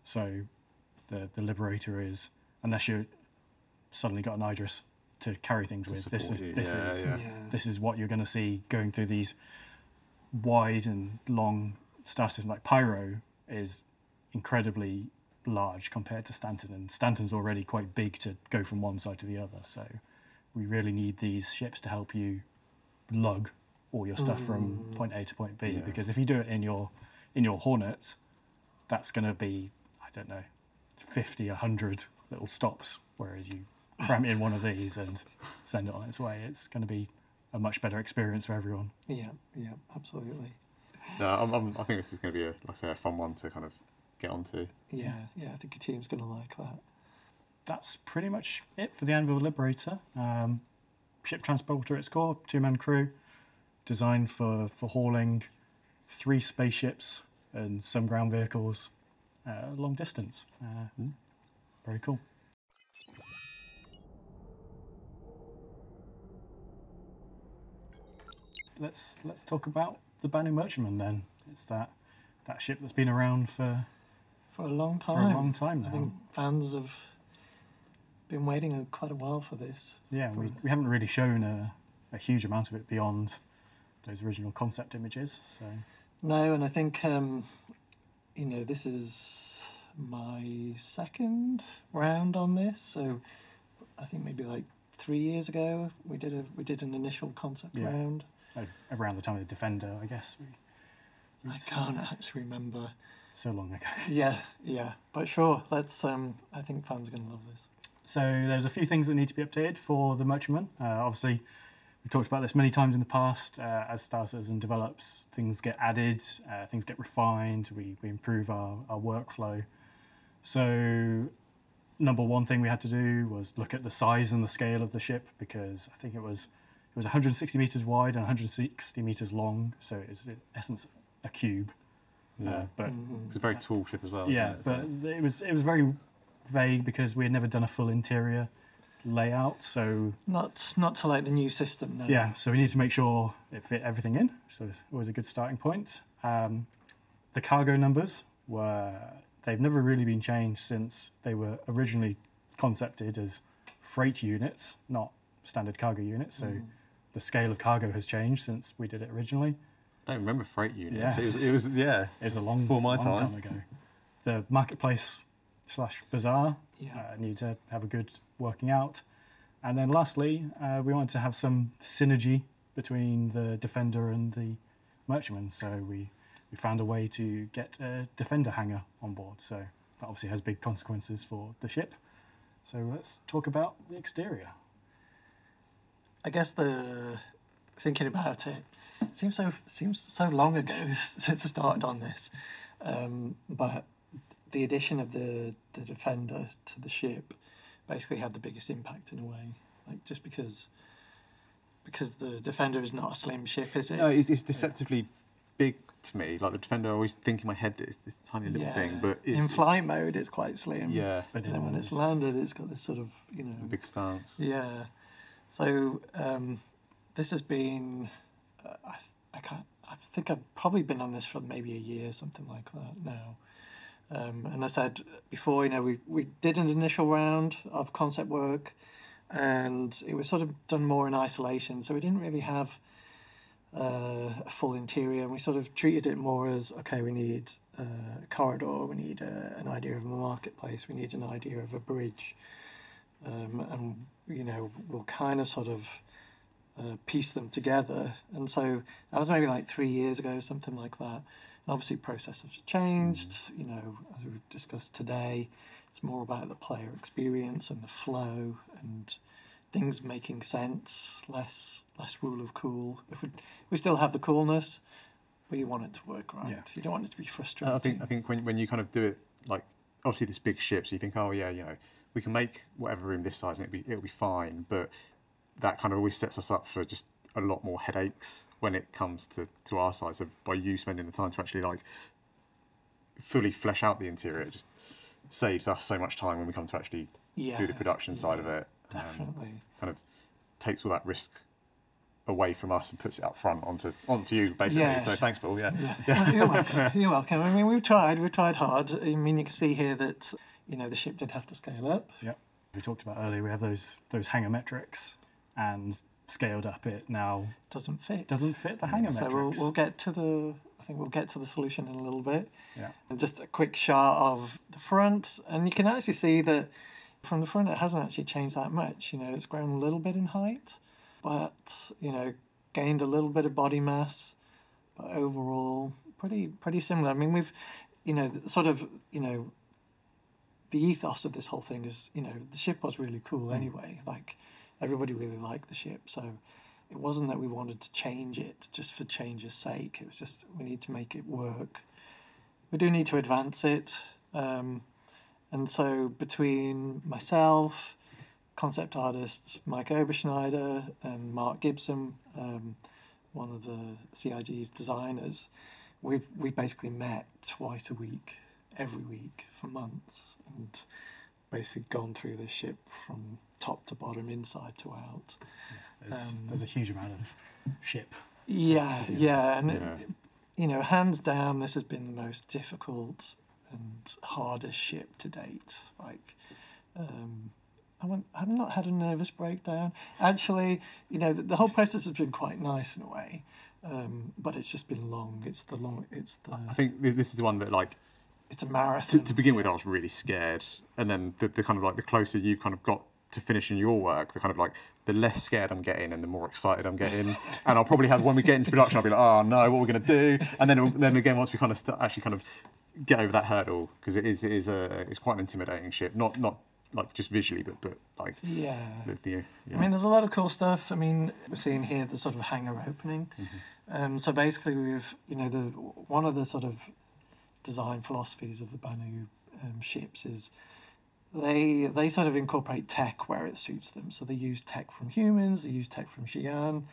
So the the Liberator is unless you suddenly got an Idris to carry things To with. This is you, this yeah, is yeah. this is what you're going to see going through these wide and long star systems. Like Pyro is incredibly large compared to Stanton, and Stanton's already quite big to go from one side to the other. So we really need these ships to help you lug all your stuff from Mm. point A to point B. Yeah. Because if you do it in your in your Hornet, that's going to be I don't know, 50, 100 little stops. Whereas you cram it in one of these and send it on its way, it's going to be a much better experience for everyone. Yeah, yeah, absolutely. No, I'm, I'm, I think this is going to be a, like I say, a fun one to kind of get onto. Yeah, yeah, I think your team's going to like that. That's pretty much it for the Anvil Liberator. Um, ship transporter at its core, two man crew, designed for, for hauling three spaceships and some ground vehicles uh, long distance. Uh, Hmm. Very cool. Let's let's talk about the Banu Merchantman then. It's that that ship that's been around for, For a long time. for a long time I now. think fans have been waiting quite a while for this. Yeah, we, for- we haven't really shown a, a huge amount of it beyond those original concept images. So No, and I think um, you know this is my second round on this. So I think maybe like three years ago we did a we did an initial concept Yeah. round. around the time of the Defender, I guess. We, I can't actually remember. So long ago. Yeah, yeah, but sure. Let's. Um, I think fans are going to love this. So there's a few things that need to be updated for the Merchantman. Uh, obviously, we've talked about this many times in the past. Uh, as Star Citizen develops, things get added, uh, things get refined. We, we improve our, our workflow. So number one thing we had to do was look at the size and the scale of the ship because I think it was it was 160 meters wide and 160 meters long. So it's in essence a cube. Yeah. Uh, but Mhm. It's a very tall ship as well. yeah, isn't but it? it was it was very vague because we had never done a full interior layout. So Not not to like the new system. No. yeah, so we need to make sure it fit everything in. So it's always a good starting point. Um, the cargo numbers were they've never really been changed since they were originally concepted as freight units, not standard cargo units. So Mhm. the scale of cargo has changed since we did it originally. I don't remember freight units. Yeah. It was. It was. Yeah. It's a long, Before my long time. ago. The marketplace slash bazaar Yeah. uh, need to have a good working out. And then lastly, uh, we wanted to have some synergy between the defender and the merchantman. So we, we found a way to get a defender hangar on board. So that obviously has big consequences for the ship. So let's talk about the exterior. I guess the thinking about it seems so seems so long ago since I started on this, um, but the addition of the the defender to the ship basically had the biggest impact in a way. Like just because because the defender is not a slim ship, is it? No, it's, it's deceptively big to me. Like the defender, I always think in my head that it's this tiny little thing, but it's, in flight mode, it's quite slim. Yeah. But then when it's landed, it's got this sort of you know big stance. Yeah. So um, this has been, I, I can't, I think I've probably been on this for maybe a year, something like that now. Um, and I said before, you know, we, we did an initial round of concept work and it was sort of done more in isolation. So we didn't really have uh, a full interior and we sort of treated it more as, okay, we need uh, a corridor, we need a, an idea of a marketplace, we need an idea of a bridge um, and you know we'll kind of sort of uh, piece them together. And so that was maybe like three years ago, something like that. And obviously, process has changed. You know, as we've discussed today, it's more about the player experience and the flow and things making sense. Less less rule of cool. If we, we still have the coolness, but you want it to work right. Yeah. You don't want it to be frustrating. Uh, I think I think when when you kind of do it like obviously this big ship, so you think, oh yeah, you know, we can make whatever room this size and it'll be it'll be fine, but that kind of always sets us up for just a lot more headaches when it comes to, to our side. So by you spending the time to actually like fully flesh out the interior, it just saves us so much time when we come to actually yeah, do the production side of yeah, it. Um, Definitely. kind of takes all that risk away from us and puts it up front onto onto you basically. Yeah. So thanks, Paul. Yeah. Yeah, Well, you're welcome. You're welcome. I mean, we've tried. We've tried hard. I mean, you can see here that you know the ship did have to scale up. Yeah. we talked about earlier, we have those those hangar metrics, and scaled up it now Doesn't fit. doesn't fit the hangar so metrics. we'll, we'll get to the. I think we'll get to the solution in a little bit. Yeah. And just a quick shot of the front, and you can actually see that from the front it hasn't actually changed that much. You know, it's grown a little bit in height, but you know, gained a little bit of body mass, but overall pretty pretty similar. I mean, we've, you know, sort of, you know, the ethos of this whole thing is, you know, the ship was really cool hmm. anyway. Like everybody really liked the ship, so it wasn't that we wanted to change it just for change's sake. It was just we need to make it work. We do need to advance it, um, and so between myself, concept artist Mike Oberschneider, and Mark Gibson, um, one of the CIG's designers, we've we basically met twice a week, every week for months, and basically gone through the ship from top to bottom, inside to out. there's, um, there's a huge amount of ship. Yeah, to deal yeah, and Yeah. It, you know, hands down, this has been the most difficult and hardest ship to date. Like, um, I went, I've not had a nervous breakdown. Actually, you know, the, the whole process has been quite nice in a way, um, but it's just been long. It's the long. It's the. I think this is the one that like It's a marathon. to begin with, I was really scared, and then the, the kind of like the closer you've kind of got to finishing your work, the kind of like the less scared I'm getting and the more excited I'm getting, and I'll probably have when we get into production, I'll be like, oh no, what we're gonna do, and then then again once we kind of st- actually kind of get over that hurdle because it is it is a it's quite an intimidating ship, not not like just visually, but but like yeah. the, the yeah. I mean, there's a lot of cool stuff. I mean, we're seeing here the sort of hangar opening. Mm-hmm. Um, so basically, we've you know the one of the sort of design philosophies of the Banu um, ships is they they sort of incorporate tech where it suits them. So they use tech from humans, they use tech from Xi'an,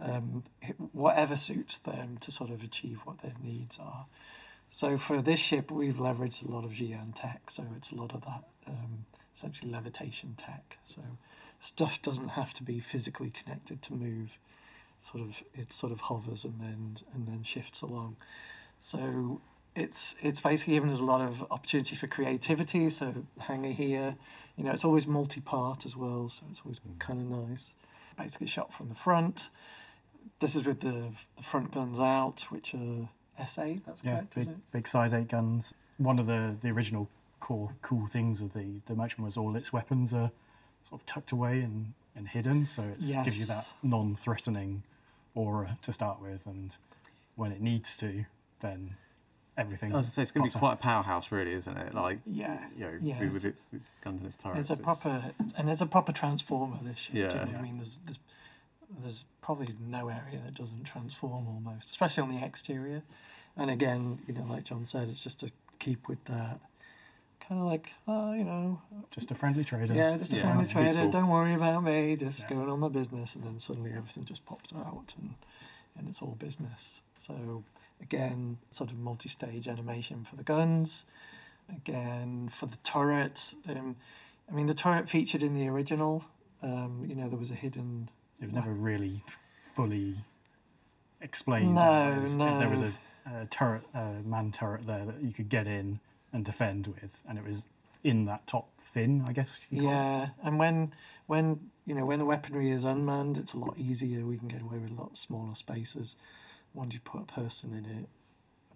um, whatever suits them to sort of achieve what their needs are. So for this ship, we've leveraged a lot of Xi'an tech. So it's a lot of that um, essentially levitation tech. So stuff doesn't have to be physically connected to move. Sort of it sort of hovers and then and then shifts along. So it's it's basically given us a lot of opportunity for creativity. So hangar here, you know, it's always multi-part as well, so it's always mm. kind of nice. Basically shot from the front. This is with the the front guns out, which are S8. That's Yeah, correct, big, it? big size eight guns. One of the, the original core cool things of the, the Merchant was all its weapons are sort of tucked away and, and hidden, so it gives you that non threatening aura to start with, and when it needs to, then everything. I was gonna say it's going to be up. quite a powerhouse, really, isn't it? Like Yeah. you know, Yeah, with, it's- its, its guns and its turrets. It's a proper and it's a proper transformer. This ship. do you Yeah. know what I mean, there's, there's there's probably no area that doesn't transform almost, especially on the exterior. And again, you know, like John said, it's just to keep with that kind of like, oh, you know, Just a friendly trader. yeah, just a Yeah, friendly trader. peaceful. Don't worry about me. Just Yeah. going on my business, and then suddenly everything just pops out, and and it's all business. So again, sort of multi-stage animation for the guns. Again, for the turret. Um, I mean, the turret featured in the original. Um, you know, there was a hidden. It was never really fully explained. No, was- no. There was a, a turret, a man turret there that you could get in and defend with, and it was in that top fin, I guess. you call it. Yeah, and when when you know when the weaponry is unmanned, it's a lot easier. We can get away with a lot smaller spaces. Once you put a person in it,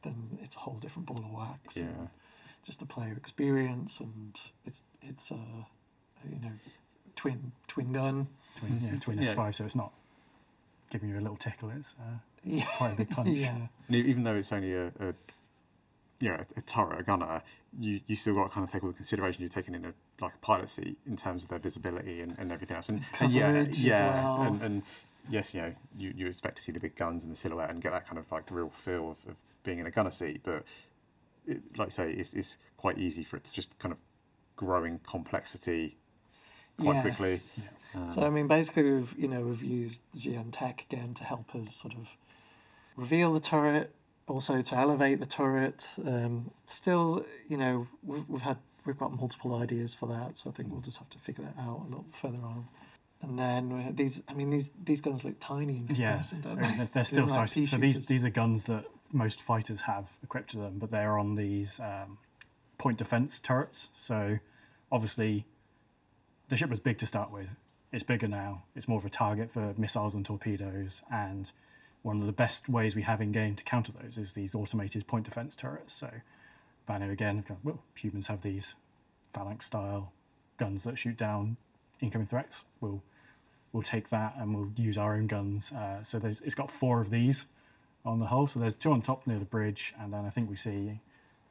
then it's a whole different ball of wax. and Yeah. just the player experience, and it's it's a you know twin twin gun. Twin, yeah, twin Yeah. S5, so it's not giving you a little tickle. It's uh, Yeah, quite a big punch. yeah, And even though it's only a, a you know, a, a turret, a gunner, you, you still got to kind of take all the consideration you're taking in a like a pilot seat in terms of their visibility and, and everything else. And, and yeah, yeah, well. and, and yes, you know, you, you expect to see the big guns and the silhouette and get that kind of like the real feel of, of being in a gunner seat, but it, like I say, it's, it's quite easy for it to just kind of grow in complexity quite quickly. Yes. Um, So I mean, basically, we've you know we've used the Xi'an tech again to help us sort of reveal the turret, also to elevate the turret. Um, still, you know, we've, we've had we've got multiple ideas for that, so I think we'll just have to figure that out a little further on. And then these, I mean, these these guns look tiny in Yeah, comparison, don't they're, they? they're- they're still like sighted. pea So these these are guns that most fighters have equipped to them, but they're on these um, point defense turrets. So obviously, the ship was big to start with. It's bigger now. It's more of a target for missiles and torpedoes. And one of the best ways we have in game to counter those is these automated point defense turrets. So Again, well, humans have these phalanx style guns that shoot down incoming threats. We'll we'll take that and we'll use our own guns. Uh, so there's, it's got four of these on the hull. So there's two on top near the bridge, and then I think we see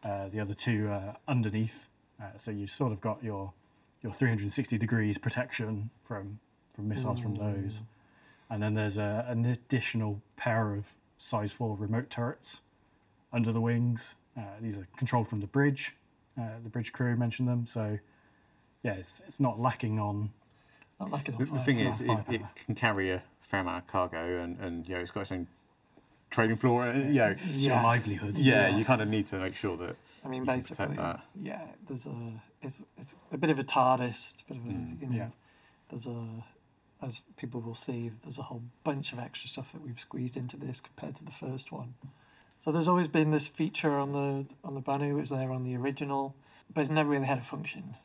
uh, the other two uh, underneath. Uh, so you've sort of got your your 360 degrees protection from from missiles from those, and then there's a, an additional pair of size four remote turrets under the wings. Uh, these are controlled from the bridge. Uh, the bridge crew mentioned them, so yeah, it's, it's not lacking on Not like an The, the on thing is, it, it can carry a fair amount of cargo, and, and you know, it's got its own trading floor. And, you know, it's your Yeah. livelihood. yeah, Yeah. you kind of need to make sure that I mean, you can basically, that. yeah. There's a it's it's a bit of a TARDIS. It's a bit of a Mm, you know. yeah. There's a as people will see, there's a whole bunch of extra stuff that we've squeezed into this compared to the first one. So there's always been this feature on the on the Banu. It was there on the original, but it never really had a function.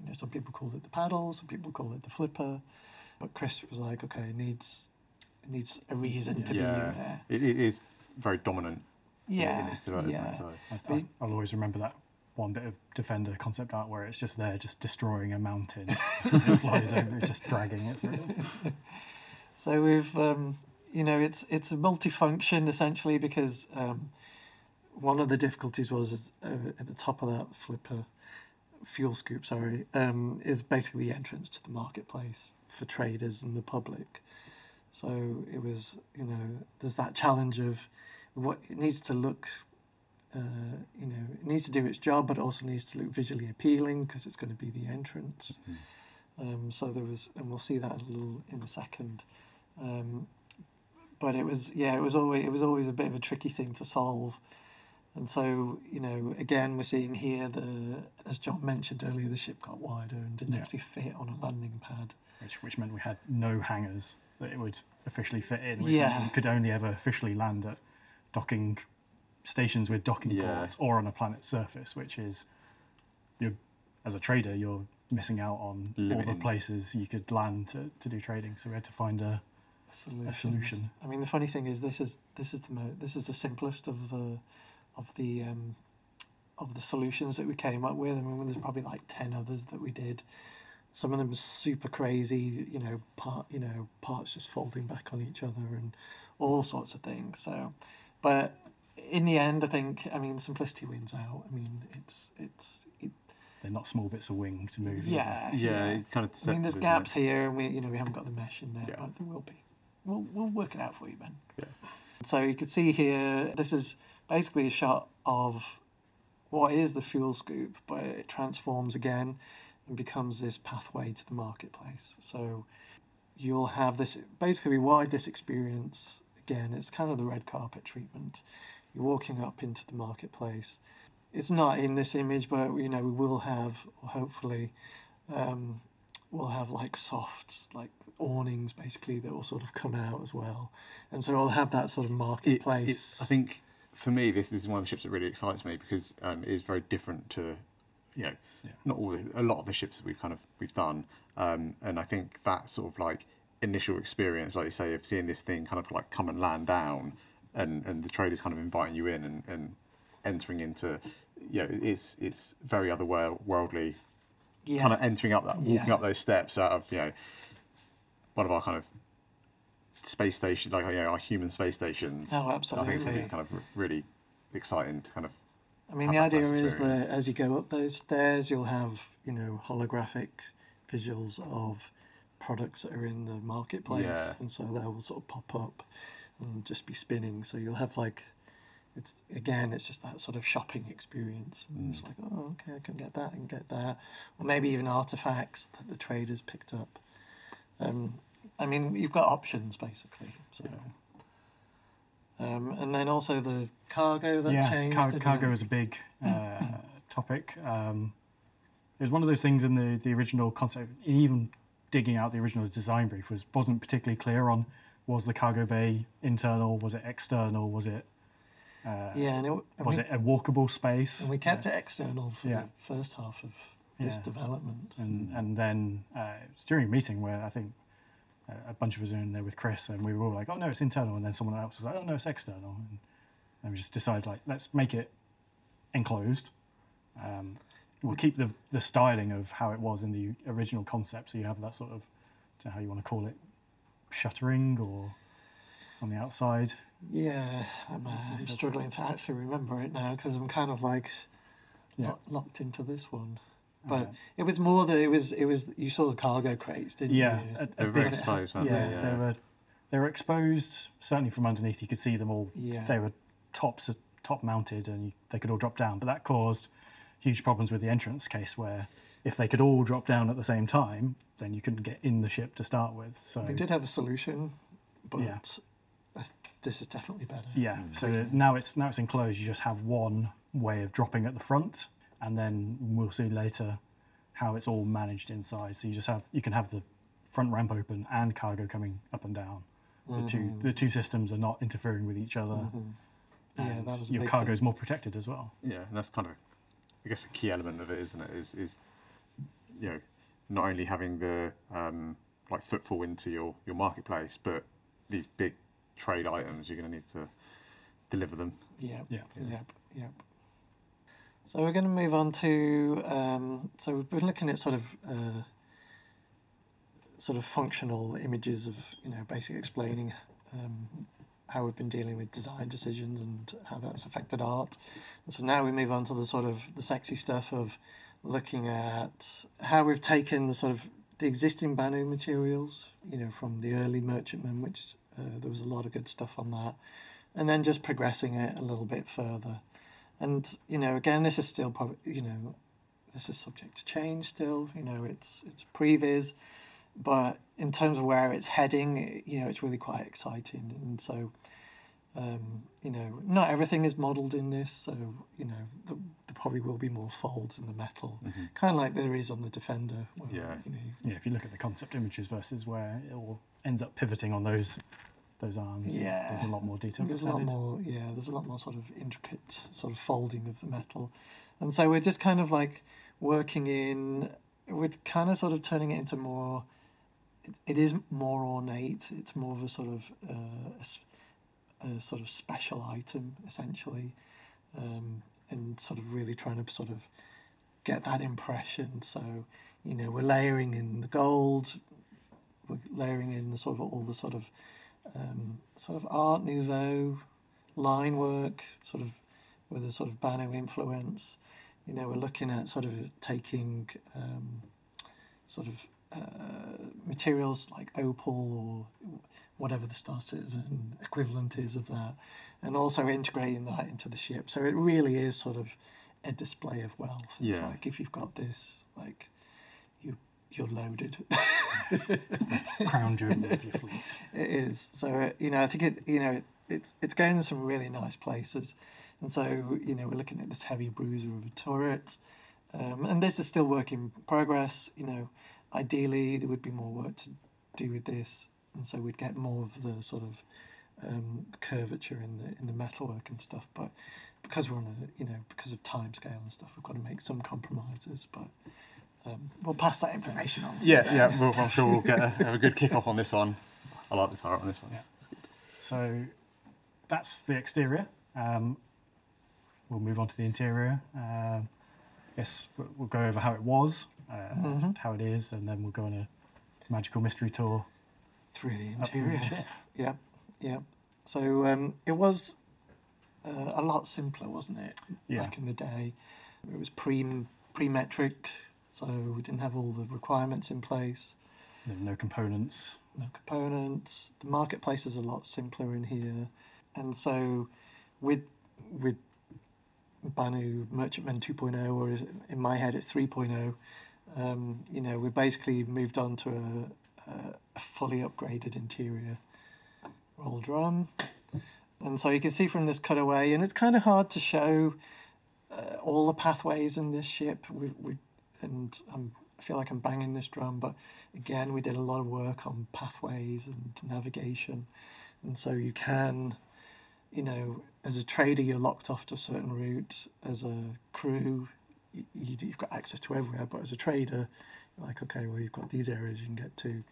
You know, some people called it the paddle, some people called it the flipper, but Chris was like, okay, it needs it needs a reason to be Yeah. there. It, it is very dominant Yeah, in this development, yeah. isn't it? So, I, I, I'll always remember that one bit of Defender concept art where it's just there, just destroying a mountain. it flies over, just dragging it through. So we've, um, you know, it's it's a multifunction essentially because um, one of the difficulties was uh, at the top of that flipper fuel scoop, sorry, um, is basically the entrance to the marketplace for traders and the public. So it was, you know, there's that challenge of what it needs to look. Uh, you know, it needs to do its job, but it also needs to look visually appealing because it's going to be the entrance. Um, so there was, and we'll see that in a little in a second. Um, but it was, yeah, it was always it was always a bit of a tricky thing to solve. And so, you know, again, we're seeing here the, as John mentioned earlier, the ship got wider and didn't Yeah. actually fit on a landing pad. which, which meant we had no hangars that it would officially fit in. We Yeah. could only ever officially land at docking stations with docking Yeah. ports or on a planet's surface, which is, you're, as a trader, you're missing out on all the places you could land to, to do trading. So we had to find a, Solution. a solution. I mean, the funny thing is, this is this is the mo- this is the simplest of the of the um, of the solutions that we came up with. I mean, there's probably like ten others that we did. Some of them were super crazy, you know, part you know parts just folding back on each other and all sorts of things. So, but in the end, I think I mean simplicity wins out. I mean, it's it's it, They're not small bits of wing to move. either. yeah yeah, it's kind of I mean, there's deceptive, it? gaps here, and we you know we haven't got the mesh in there, Yeah. but there will be. We'll we'll work it out for you, Ben. Yeah. So you can see here, this is basically a shot of what is the fuel scoop, but it transforms again and becomes this pathway to the marketplace. So you'll have this basically why this experience again. It's kind of the red carpet treatment. You're walking up into the marketplace. It's not in this image, but you know we will have, or hopefully, um, we'll have like softs, like awnings, basically that will sort of come out as well, and so we'll have that sort of It- marketplace. it- I think for me, this, this is one of the ships that really excites me because um, it is very different to, you know, Yeah. not all the, a lot of the ships that we've kind of we've done, um, and I think that sort of like initial experience, like you say, of seeing this thing kind of like come and land down, and and the traders kind of inviting you in and, and entering into, you know, it's it's very otherworldly, yeah, kind of entering up that walking Yeah. up those steps out of you know one of our kind of space station like you know our human space stations Oh, absolutely. i think it's going to be kind of really exciting to kind of I mean, the idea is that as you go up those stairs, you'll have you know holographic visuals of products that are in the marketplace, Yeah. and so they will sort of pop up and just be spinning. So you'll have like, it's again, it's just that sort of shopping experience. Mm. It's like, oh, okay, I can get that and get that, or maybe even artifacts that the traders picked up. Um, I mean, you've got options basically. So. Um, and then also the cargo that yeah, changed. car- cargo it? is a big uh, topic. Um, it was one of those things in the, the original concept, even digging out the original design brief was wasn't particularly clear on was the cargo bay internal, was it external, was it uh, Yeah, and it, and was we, it a walkable space? and we kept it external for Yeah. the first half of this Yeah. development. and and then uh, it was during a meeting where I think a bunch of us were in there with Chris, and we were all like, "Oh no, it's internal," and then someone else was like, "Oh no, it's external," and, and we just decided like, let's make it enclosed. Um, we'll keep the the styling of how it was in the original concept, so you have that sort of, how you want to call it, shuttering or on the outside. Yeah, I'm, uh, I'm struggling to actually remember it now because I'm kind of like Yeah. lo- locked into this one. But Uh, it was more that it was it was you saw the cargo crates, didn't yeah, you? a, a they're very exposed weren't yeah, they they were they were exposed certainly from underneath. You could see them all yeah. they were tops top mounted and you, they could all drop down. But that caused huge problems with the entrance case, where if they could all drop down at the same time, then you couldn't get in the ship to start with. So we did have a solution, but Yeah. This is definitely better. yeah, so now it's now it's enclosed. You just have one way of dropping at the front, and then we'll see later how it's all managed inside. So you just have you can have the front ramp open and cargo coming up and down. The two Mhm. the two systems are not interfering with each other. Mhm. Yeah, and that was your cargo thing. is more protected as well. yeah and that's kind of i guess a key element of it isn't it is is you know not only having the um, like footfall into your your marketplace, but these big trade items you're going to need to deliver them. Yeah. Yeah. Yep. Yep. So we're going to move on to. Um, so we've been looking at sort of uh, sort of functional images of you know basically explaining um, how we've been dealing with design decisions and how that's affected art. And so now we move on to the sort of the sexy stuff of looking at how we've taken the sort of the existing Banu materials, you know, from the early merchantman, which uh, there was a lot of good stuff on that, and then just progressing it a little bit further. And you know, again, this is still probably you know, this is subject to change still. You know, it's it's previs, but in terms of where it's heading, you know, it's really quite exciting. And so, um, you know, not everything is modelled in this. So you know, the, there probably will be more folds in the metal, kind of like there is on the Defender. where, Yeah. You know, Yeah, if you look at the concept images versus where it all ends up pivoting on those those arms, Yeah. there's a lot more detail. There's a lot more, yeah. There's a lot more sort of intricate sort of folding of the metal, and so we're just kind of like working in. We're kind of sort of turning it into more. It, it is more ornate. It's more of a sort of uh, a, a sort of special item essentially, um, and sort of really trying to sort of get that impression. So you know we're layering in the gold, we're layering in the sort of all the sort of um, sort of Art Nouveau line work, sort of with a sort of Banu influence. You know, we're looking at sort of taking um, sort of uh, materials like opal or whatever the Star Citizen equivalent is of that, and also integrating that into the ship. So it really is sort of a display of wealth. It's Yeah. like if you've got this, like you're loaded. crown jewel of your fleet. It is. So uh, you know, I think it. You know, it's it's going to some really nice places, and so you know, we're looking at this heavy bruiser of a turret, um, and this is still work in progress. You know, ideally there would be more work to do with this, and so we'd get more of the sort of um, curvature in the in the metalwork and stuff. But because we're on a you know because of time scale and stuff, we've got to make some compromises. But um, we'll pass that information on. To Yeah, yeah. Well, I'm sure we'll get a, have a good kick off on this one. I like the art on this one. Yeah. So that's the exterior. Um, we'll move on to the interior. Um yes, we'll- go over how it was, uh, Mhm. how it is, and then we'll go on a magical mystery tour through the through interior. the ship. Yep, yep. So um, it was uh, a lot simpler, wasn't it? Yeah. Back in the day, it was pre pre metric, so we didn't have all the requirements in place. No, components. No components. The marketplace is a lot simpler in here, and so with with Banu Merchantman 2.0, or in my head it's 3.0. Um, you know, we basically moved on to a, a, a fully upgraded interior roll drum. And so you can see from this cutaway, and it's kind of hard to show uh, all the pathways in this ship. We, we, and I'm, I feel like I'm banging this drum, but again, we did a lot of work on pathways and navigation. And so you can, you know, as a trader, you're locked off to a certain route. As a crew, you, you, you've got access to everywhere. But as a trader, you're like, okay, well, you've got these areas you can get to.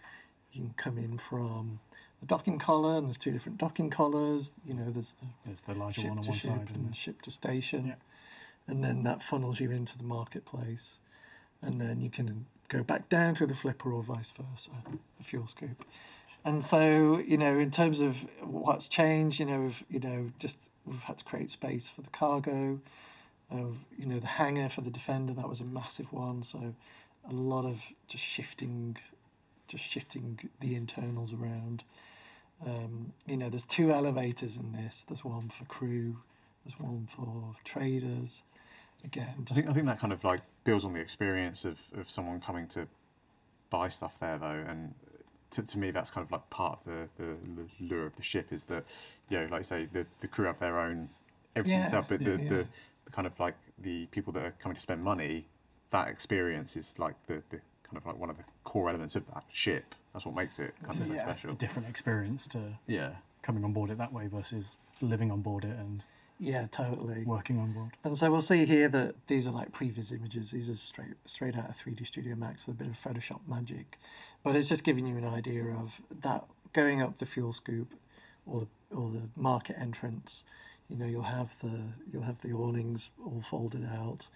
You can come in from the docking collar, and there's two different docking collars. You know, there's the There's the larger one on one ship side. and And ship to station. Yeah. And then that funnels you into the marketplace. And then you can go back down through the flipper or vice versa, the fuel scoop. And so, you know, in terms of what's changed, you know, we've, you know, just we've had to create space for the cargo. Of you know, the hangar for the defender that was a massive one. So, a lot of just shifting, just shifting the internals around. Um, you know, there's two elevators in this. There's one for crew. There's one for traders. Again, I think I think that kind of like builds on the experience of, of someone coming to buy stuff there though, and to, to me that's kind of like part of the, the lure of the ship is that you know like you say the, the crew have their own everything Yeah, but yeah, the, yeah. the the kind of like the people that are coming to spend money, that experience is like the, the kind of like one of the core elements of that ship. That's what makes it kind of so Yeah. special. a different experience to Yeah. coming on board it that way versus living on board it and Yeah, totally. working on board. And so we'll see here that these are like previs images. These are straight straight out of 3D Studio Max with a bit of Photoshop magic. But it's just giving you an idea of that going up the fuel scoop or the or the market entrance. You know, you'll have the you'll have the awnings all folded out.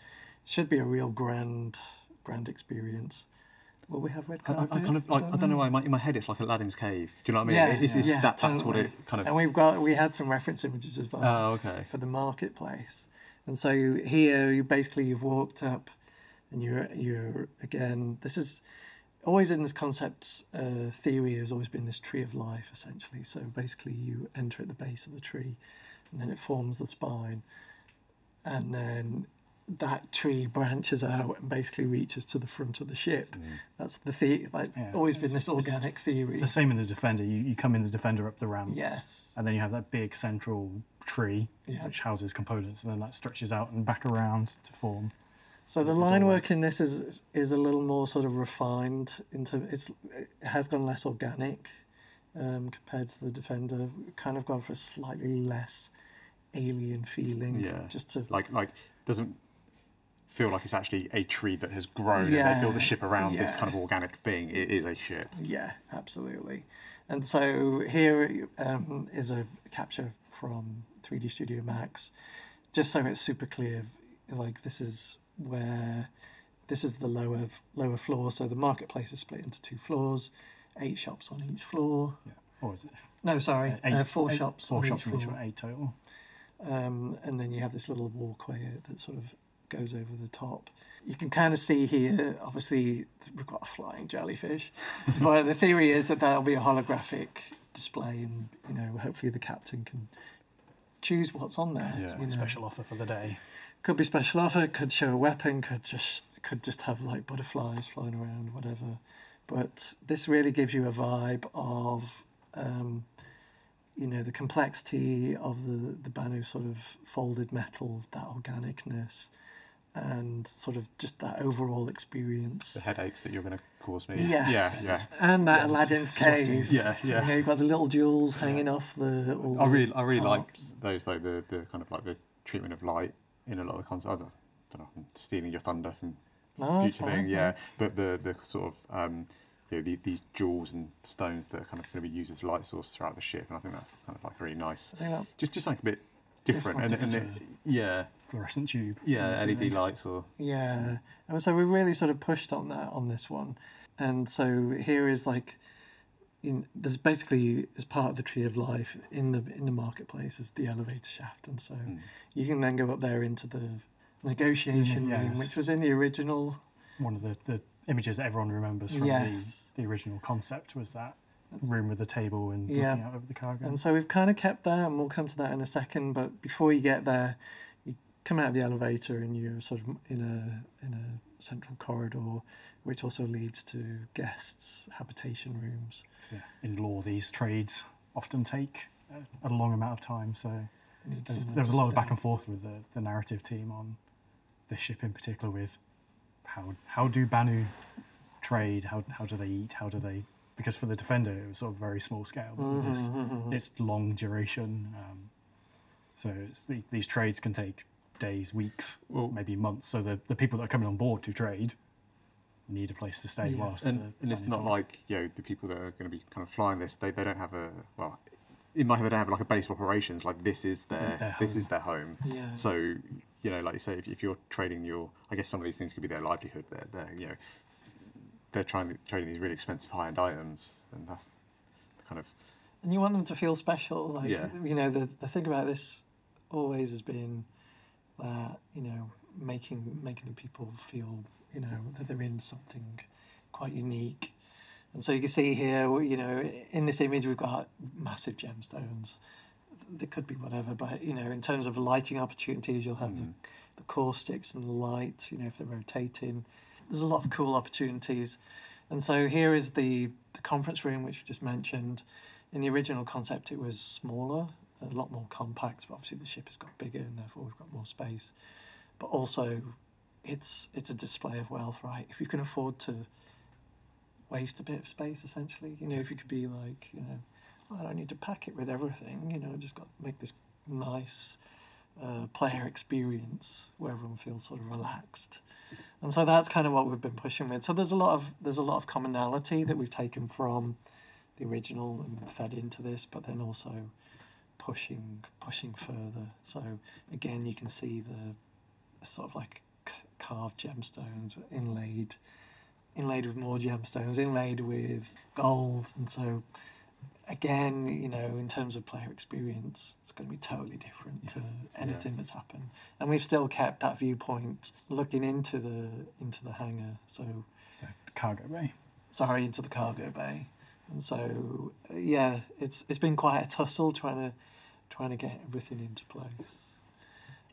It should be a real grand grand experience. Will we have red I, I, carpet? I kind of like, I don't know why in my, in my head it's like Aladdin's cave. Do you know what I mean? Yeah, It's- it's- yeah, that, that's what it kind of. And we've got we had some reference images as well. Oh, okay. for the marketplace. And so you, here, you basically you've walked up, and you're you're again. This is always in this concept uh, theory has always been this tree of life essentially. So basically, you enter at the base of the tree, and then it forms the spine, and then that tree branches out and basically reaches to the front of the ship. Mm. That's the the. That's Yeah, always been this organic theory. The same in the Defender. You, you come in the Defender up the ramp, Yes. and then you have that big central tree Yeah. which houses components, and then that stretches out and back around to form. So the the line doorways. work in this is is a little more sort of refined into it's it has gone less organic um, compared to the Defender. We've kind of gone for a slightly less alien feeling. Yeah. Just to Like like doesn't feel like it's actually a tree that has grown and they build a ship around this kind of organic thing. It is a ship. yeah, absolutely. And so here um, is a capture from 3D Studio Max, just so it's super clear. Like this is where this is the lower lower floor. So the marketplace is split into two floors, eight shops on each floor. Yeah. Or is it No, sorry, eight- uh, four eight- shops. Four on shops each on each floor. eight total. Um, and then you have this little walkway that sort of goes over the top. You can kind of see here, obviously, we've got a flying jellyfish, but the theory is that there'll be a holographic display, and you know, hopefully the captain can choose what's on there. Yeah. you know. Special offer for the day. Could be special offer, could show a weapon, could just could just have like butterflies flying around, whatever. But this really gives you a vibe of um, you know, the complexity of the, the Banu sort of folded metal, that organicness, and sort of just that overall experience. The headaches that you're going to cause me. Yes. Yeah, yeah. And that Yeah, Aladdin's sweating. cave. yeah, yeah, You yeah. know, you've got the little jewels hanging off the. All I really, I really like those though. The, the kind of like the treatment of light in a lot of the concepts. I don't, don't know. I'm stealing your thunder from No, future fine, thing, yeah. But the the sort of um, you know, the, these jewels and stones that are kind of going to be used as light source throughout the ship, and I think that's kind of like really nice. I Just just like a bit different, Different, and, and it, yeah, Fluorescent tube. yeah, Obviously, LED lights or Yeah, and so we really sort of pushed on that on this one, and so here is like, in there's basically as part of the tree of life in the in the marketplace is the elevator shaft, and so Mm. you can then go up there into the negotiation Mm, room, yes. which was in the original. One of the, the images that everyone remembers from Yes. the, the original concept was that room with the table and Yeah. looking out over the cargo. And so we've kind of kept that, and we'll come to that in a second. But before you get there, you come out of the elevator and you're sort of in a in a central corridor, which also leads to guests' habitation rooms. in lore, these trades often take a, long amount of time. So there's, there was a lot of back and forth with the, the narrative team on this ship in particular with how how do Banu trade? How how do they eat? How do they? Because for the defender, it was sort of very small scale. But with this, Mhm, mhm, mhm. it's long duration. Um, so it's, these, these trades can take days, weeks, well, maybe months. So the, the people that are coming on board to trade need a place to stay Yeah. whilst and, and it's not on. like you know the people that are going to be kind of flying this. They, they don't have a well. In my head, they don't have like a base of operations. Like this is their, Their this home. is their home. Yeah. So you know, like you say, if, if you're trading your, I guess some of these things could be their livelihood. They're, they're you know, they're trying to trading these really expensive high end items, and that's kind of And you want them to feel special. Like, Yeah. you know, the, the thing about this always has been that, you know, making making the people feel, you know, that they're in something quite unique. And so you can see here, you know, in this image we've got massive gemstones. There could be whatever, but, you know, in terms of lighting opportunities, you'll have Mm. the, the core sticks and the light, you know, if they're rotating. There's a lot of cool opportunities. And so here is the, the conference room, which we just mentioned. In the original concept, it was smaller, a lot more compact, but obviously the ship has got bigger and therefore we've got more space. But also, it's it's a display of wealth, right? If you can afford to waste a bit of space, essentially, you know, if you could be like, you know, I don't need to pack it with everything, you know, I just got to make this nice uh, player experience where everyone feels sort of relaxed. And so that's kind of what we've been pushing with. So there's a lot of there's a lot of commonality that we've taken from the original and fed into this, but then also pushing pushing further. So again, you can see the sort of like carved gemstones inlaid inlaid with more gemstones, inlaid with gold, and so again, you know, in terms of player experience, it's going to be totally different to anything that's happened. And we've still kept that viewpoint looking into the into the hangar. So The cargo bay. sorry, into the cargo bay. And so yeah, it's it's been quite a tussle trying to trying to get everything into place.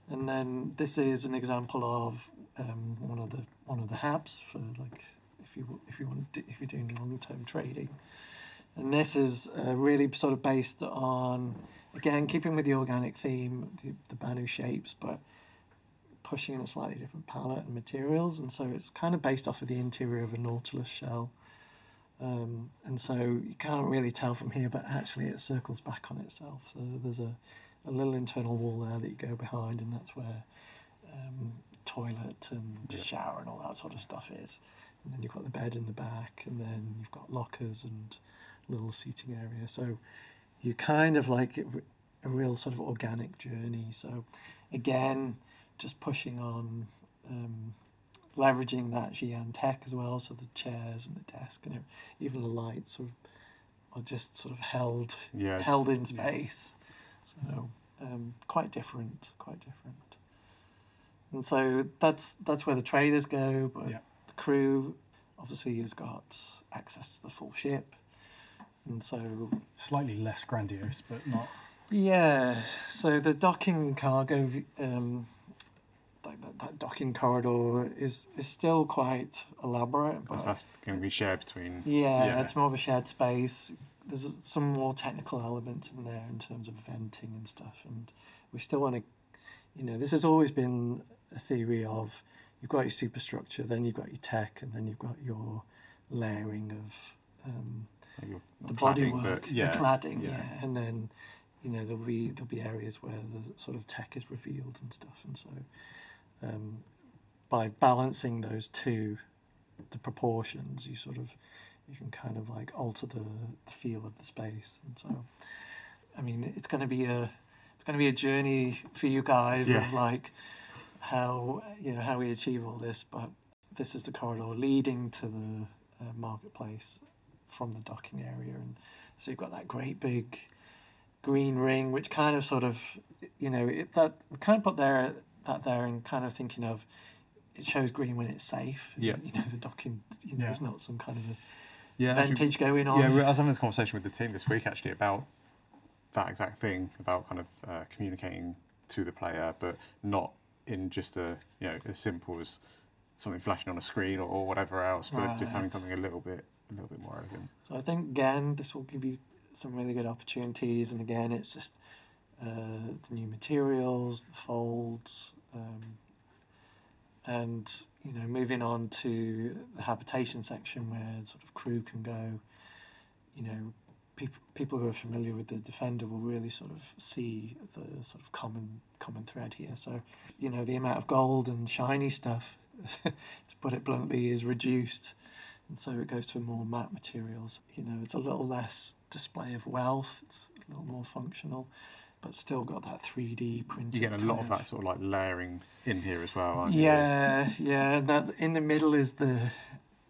And then this is an example of um, one of the one of the hubs for like if you if you want if you're doing long term trading. And this is uh, really sort of based on again keeping with the organic theme, the, the Banu shapes, but pushing in a slightly different palette and materials. And so it's kind of based off of the interior of a Nautilus shell. Um, and so you can't really tell from here, but actually it circles back on itself. So there's a, a little internal wall there that you go behind, and that's where um, toilet and shower and all that sort of stuff is. And then you've got the bed in the back, and then you've got lockers and little seating area. So you kind of like a real sort of organic journey. So again, just pushing on. Um, leveraging that Xi'an tech as well, so the chairs and the desk and even the lights are, are just sort of held Yeah. held in space. So um, quite different, quite different. And so that's that's where the traders go, but Yeah. the crew obviously has got access to the full ship. And so Slightly less grandiose, but not. yeah, so the docking cargo, um, like that, that docking corridor is is still quite elaborate, but That's going to be shared between. yeah, Yeah. it's more of a shared space. There's some more technical elements in there in terms of venting and stuff, and we still want to, you know, this has always been a theory of you've got your superstructure, then you've got your tech, and then you've got your layering of um, like your the cladding, bodywork, yeah, the cladding, yeah. yeah. and then you know there'll be there'll be areas where the sort of tech is revealed and stuff, and so um, by balancing those two, the proportions, you sort of you can kind of like alter the, the feel of the space, and so I mean it's going to be a it's going to be a journey for you guys Yeah. of like how you know how we achieve all this, but this is the corridor leading to the uh, marketplace from the docking area, and so you've got that great big green ring, which kind of sort of you know it, that kind of put there that there and kind of thinking of it shows green when it's safe. Yeah. you know the docking. You know, Yeah. there's not some kind of a Yeah, actually- vintage going on. Yeah, I was having this conversation with the team this week actually about that exact thing about kind of uh, communicating to the player, but not in just a you know as simple as something flashing on a screen or, or whatever else, but just having something a little bit a little bit more elegant. So I think again this will give you some really good opportunities, and again it's just uh, the new materials, the folds, um, and you know moving on to the habitation section where sort of crew can go. You know, people people who are familiar with the Defender will really sort of see the sort of common common thread here. So you know the amount of gold and shiny stuff, to put it bluntly, is reduced and so it goes to more matte materials. You know, it's a little less display of wealth. It's a little more functional, but still got that three D printed. You get a lot kind of that sort of like layering in here as well, aren't you? Yeah, yeah. and That in the middle is the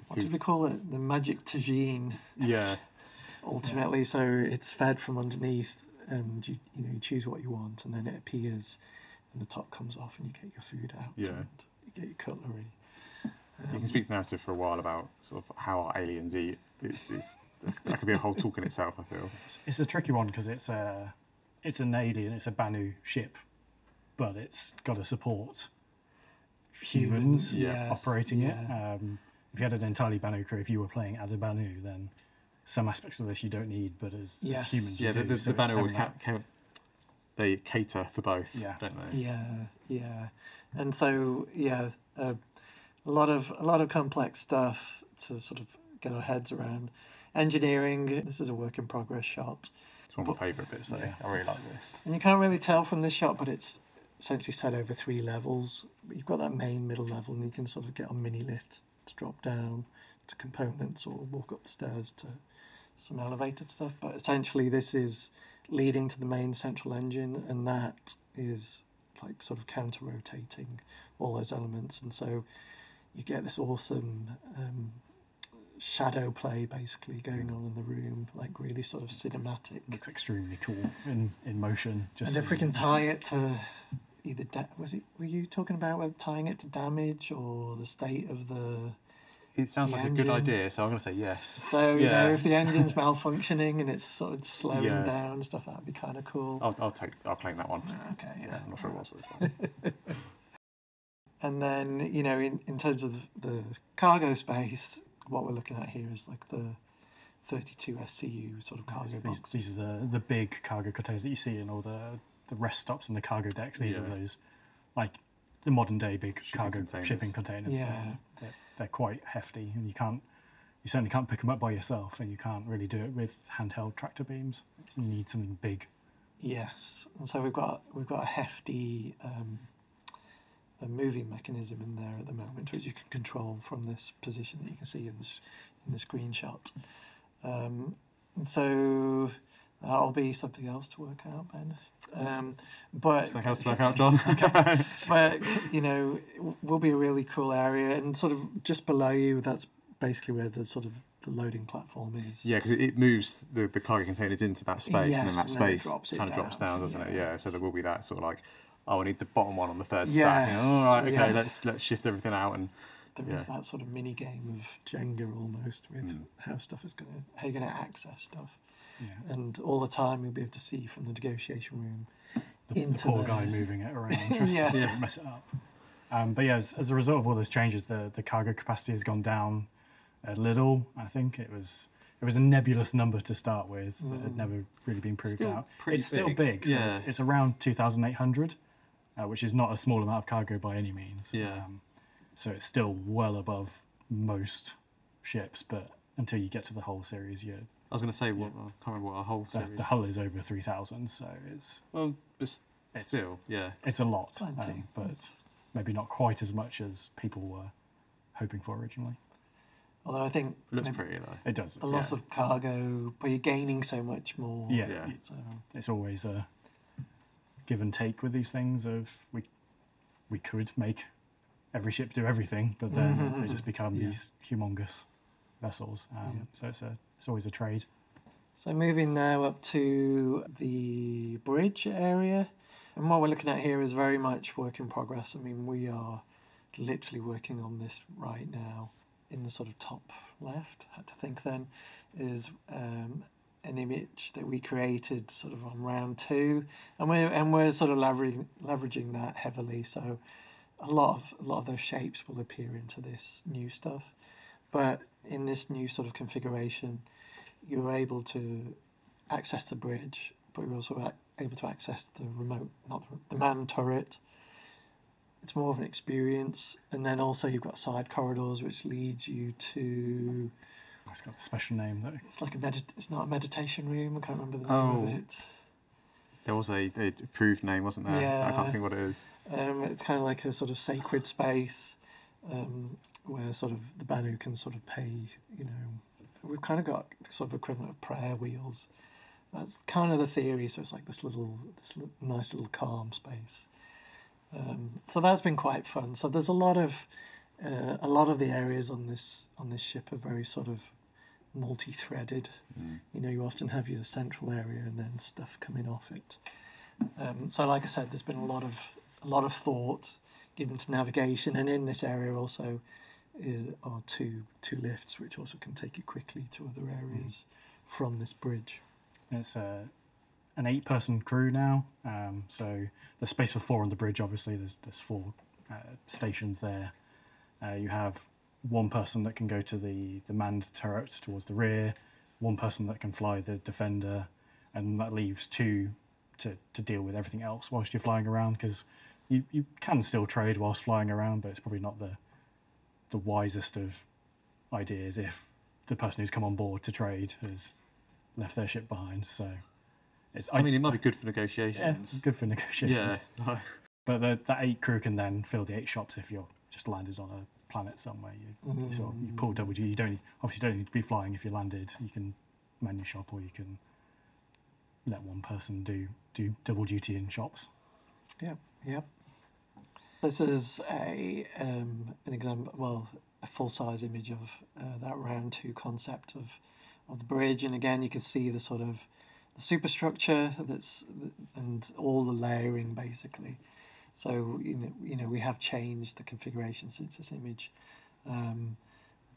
what do we call it? The magic tagine. Yeah, Ultimately, so it's fed from underneath, and you you know you choose what you want, and then it appears, and the top comes off, and you get your food out. Yeah. and you get your cutlery. you Um, can speak the narrative for a while about sort of how our aliens eat. It's, it's that could be a whole talk in itself. I feel. It's, it's a tricky one because it's a, it's an alien, it's a Banu ship, but it's got to support humans, yes, operating yeah. it. Um, if you had an entirely Banu crew, if you were playing as a Banu, then some aspects of this you don't need, but as, Yes. as humans, Yeah, you the, do. the, so the it's Banu always ca- that- ca- they cater for both, Yeah. don't they? Yeah, yeah, and so yeah, uh, a lot of a lot of complex stuff to sort of get our heads around. Engineering. This is a work in progress shot, It's one of my favourite bits. Though. Yeah. I really like this. and you can't really tell from this shot, but it's essentially set over three levels. You've got that main middle level, and you can sort of get on mini lifts to drop down to components or walk up the stairs to some elevated stuff. But essentially, this is leading to the main central engine, and that is like sort of counter rotating all those elements, and so you get this awesome um, shadow play basically going on in the room, like really sort of cinematic. looks extremely cool in, in motion. Just and if we can tie it to either da- was it were you talking about whether tying it to damage or the state of the It sounds The like a good idea, so I'm going to say yes. so you Yeah. know if the engine's malfunctioning and it's sort of slowing Yeah. down and stuff that'd be kind of cool. I'll, I'll take. I'll claim that one. Ah, okay, yeah. Yeah, I'm not sure it was. But. And then, you know, in, in terms of the cargo space, what we're looking at here is like the 32 SCU sort of cargo these, boxes. these are the, the big cargo containers that you see in all the, the rest stops and the cargo decks. These are those, like the modern day big Shipping cargo containers. shipping containers. Yeah. They're, they're, they're quite hefty, and you can't, you certainly can't pick them up by yourself, and you can't really do it with handheld tractor beams. You need something big. Yes, and so we've got we've got a hefty um, a moving mechanism in there at the moment, which you can control from this position that you can see in this in the screenshot. Um, and so that'll be something else to work out, Ben. Um, but Something else to work out, John. but you know, it will be a really cool area, and sort of just below you, that's basically where the sort of the loading platform is. Yeah, because it, it moves the, the cargo containers into that space, and then that and then space drops it kind of drops down, doesn't it? Yeah. So there will be that sort of like, oh, I need the bottom one on the third stack. Yes, All right, okay, yeah. let's let's shift everything out and There is Yeah. that sort of mini game of Jenga almost with Mm. how stuff is going to how you're going to access stuff, Yeah. and all the time you'll be able to see from the negotiation room. the, the poor the- guy moving it around, Yeah. to don't mess it up. Um, but yeah, as, as a result of all those changes, the, the cargo capacity has gone down a little. I think it was it was a nebulous number to start with that had Mm. never really been proved Still out. pretty it's still big. big. So Yeah. it's, it's around two thousand eight hundred, uh, which is not a small amount of cargo by any means. Yeah. Um, so it's still well above most ships, but until you get to the Hull series, you I was going to say what Yeah. I can't remember what our Hull the, series. the hull is over three thousand. So it's well, but It's- still, yeah. it's a lot, um, but maybe not quite as much as people were hoping for originally. although I think It looks maybe pretty though. It does. the loss yeah. of cargo, but you're gaining so much more. yeah, Yeah. It's, So it's always a give and take with these things. Of we we could make every ship do everything, but then they just become Yeah. these humongous vessels. Um, Yeah. So it's a it's always a trade. So moving now up to the bridge area, and what we're looking at here is very much work in progress. I mean, we are literally working on this right now. In the sort of top left, had to think then, is um, an image that we created sort of on round two, and we're and we're sort of leveraging leveraging that heavily. So a lot of a lot of those shapes will appear into this new stuff, but in this new sort of configuration, you're able to access the bridge, but you're also able to access the remote, not the, the man turret. It's more of an experience, and then also you've got side corridors which leads you to. It's got a special name though. It's like a medit. It's not a meditation room. I can't remember the name Oh. of it. There was a, a approved name, wasn't there? Yeah. I can't think what it is. Um, it's kind of like a sort of sacred space um, where sort of the Banu can sort of pay, you know, we've kind of got sort of equivalent of prayer wheels. That's kind of the theory. So it's like this little, this nice little calm space. Um, so that's been quite fun. So there's a lot of, uh, a lot of the areas on this on this ship are very sort of multi-threaded. Mm. You know, you often have your central area and then stuff coming off it. Um, so, like I said, there's been a lot of a lot of thought given to navigation, and in this area also uh, are two two lifts, which also can take you quickly to other areas from this bridge. It's a an eight person crew now. Um, so there's space for four on the bridge. Obviously, there's there's four uh, stations there. Uh, you have one person that can go to the the manned turrets towards the rear, one person that can fly the defender, and that leaves two to, to deal with everything else whilst you're flying around. Because you, you can still trade whilst flying around, but it's probably not the the wisest of ideas if the person who's come on board to trade has left their ship behind. So it's I mean, it might be good for negotiations. yeah, good for negotiations. Yeah. But the, that eight crew can then fill the eight shops if you're just landed on a planet somewhere. You, you sort of, you pull double duty. You don't need, obviously don't need to be flying if you're landed. You can man your shop or you can let one person do do double duty in shops. Yep, yep. This is a um, an example, well, a full size image of uh, that round two concept of of the bridge, and again you can see the sort of the superstructure that's and all the layering basically. So you know, you know we have changed the configuration since this image, um,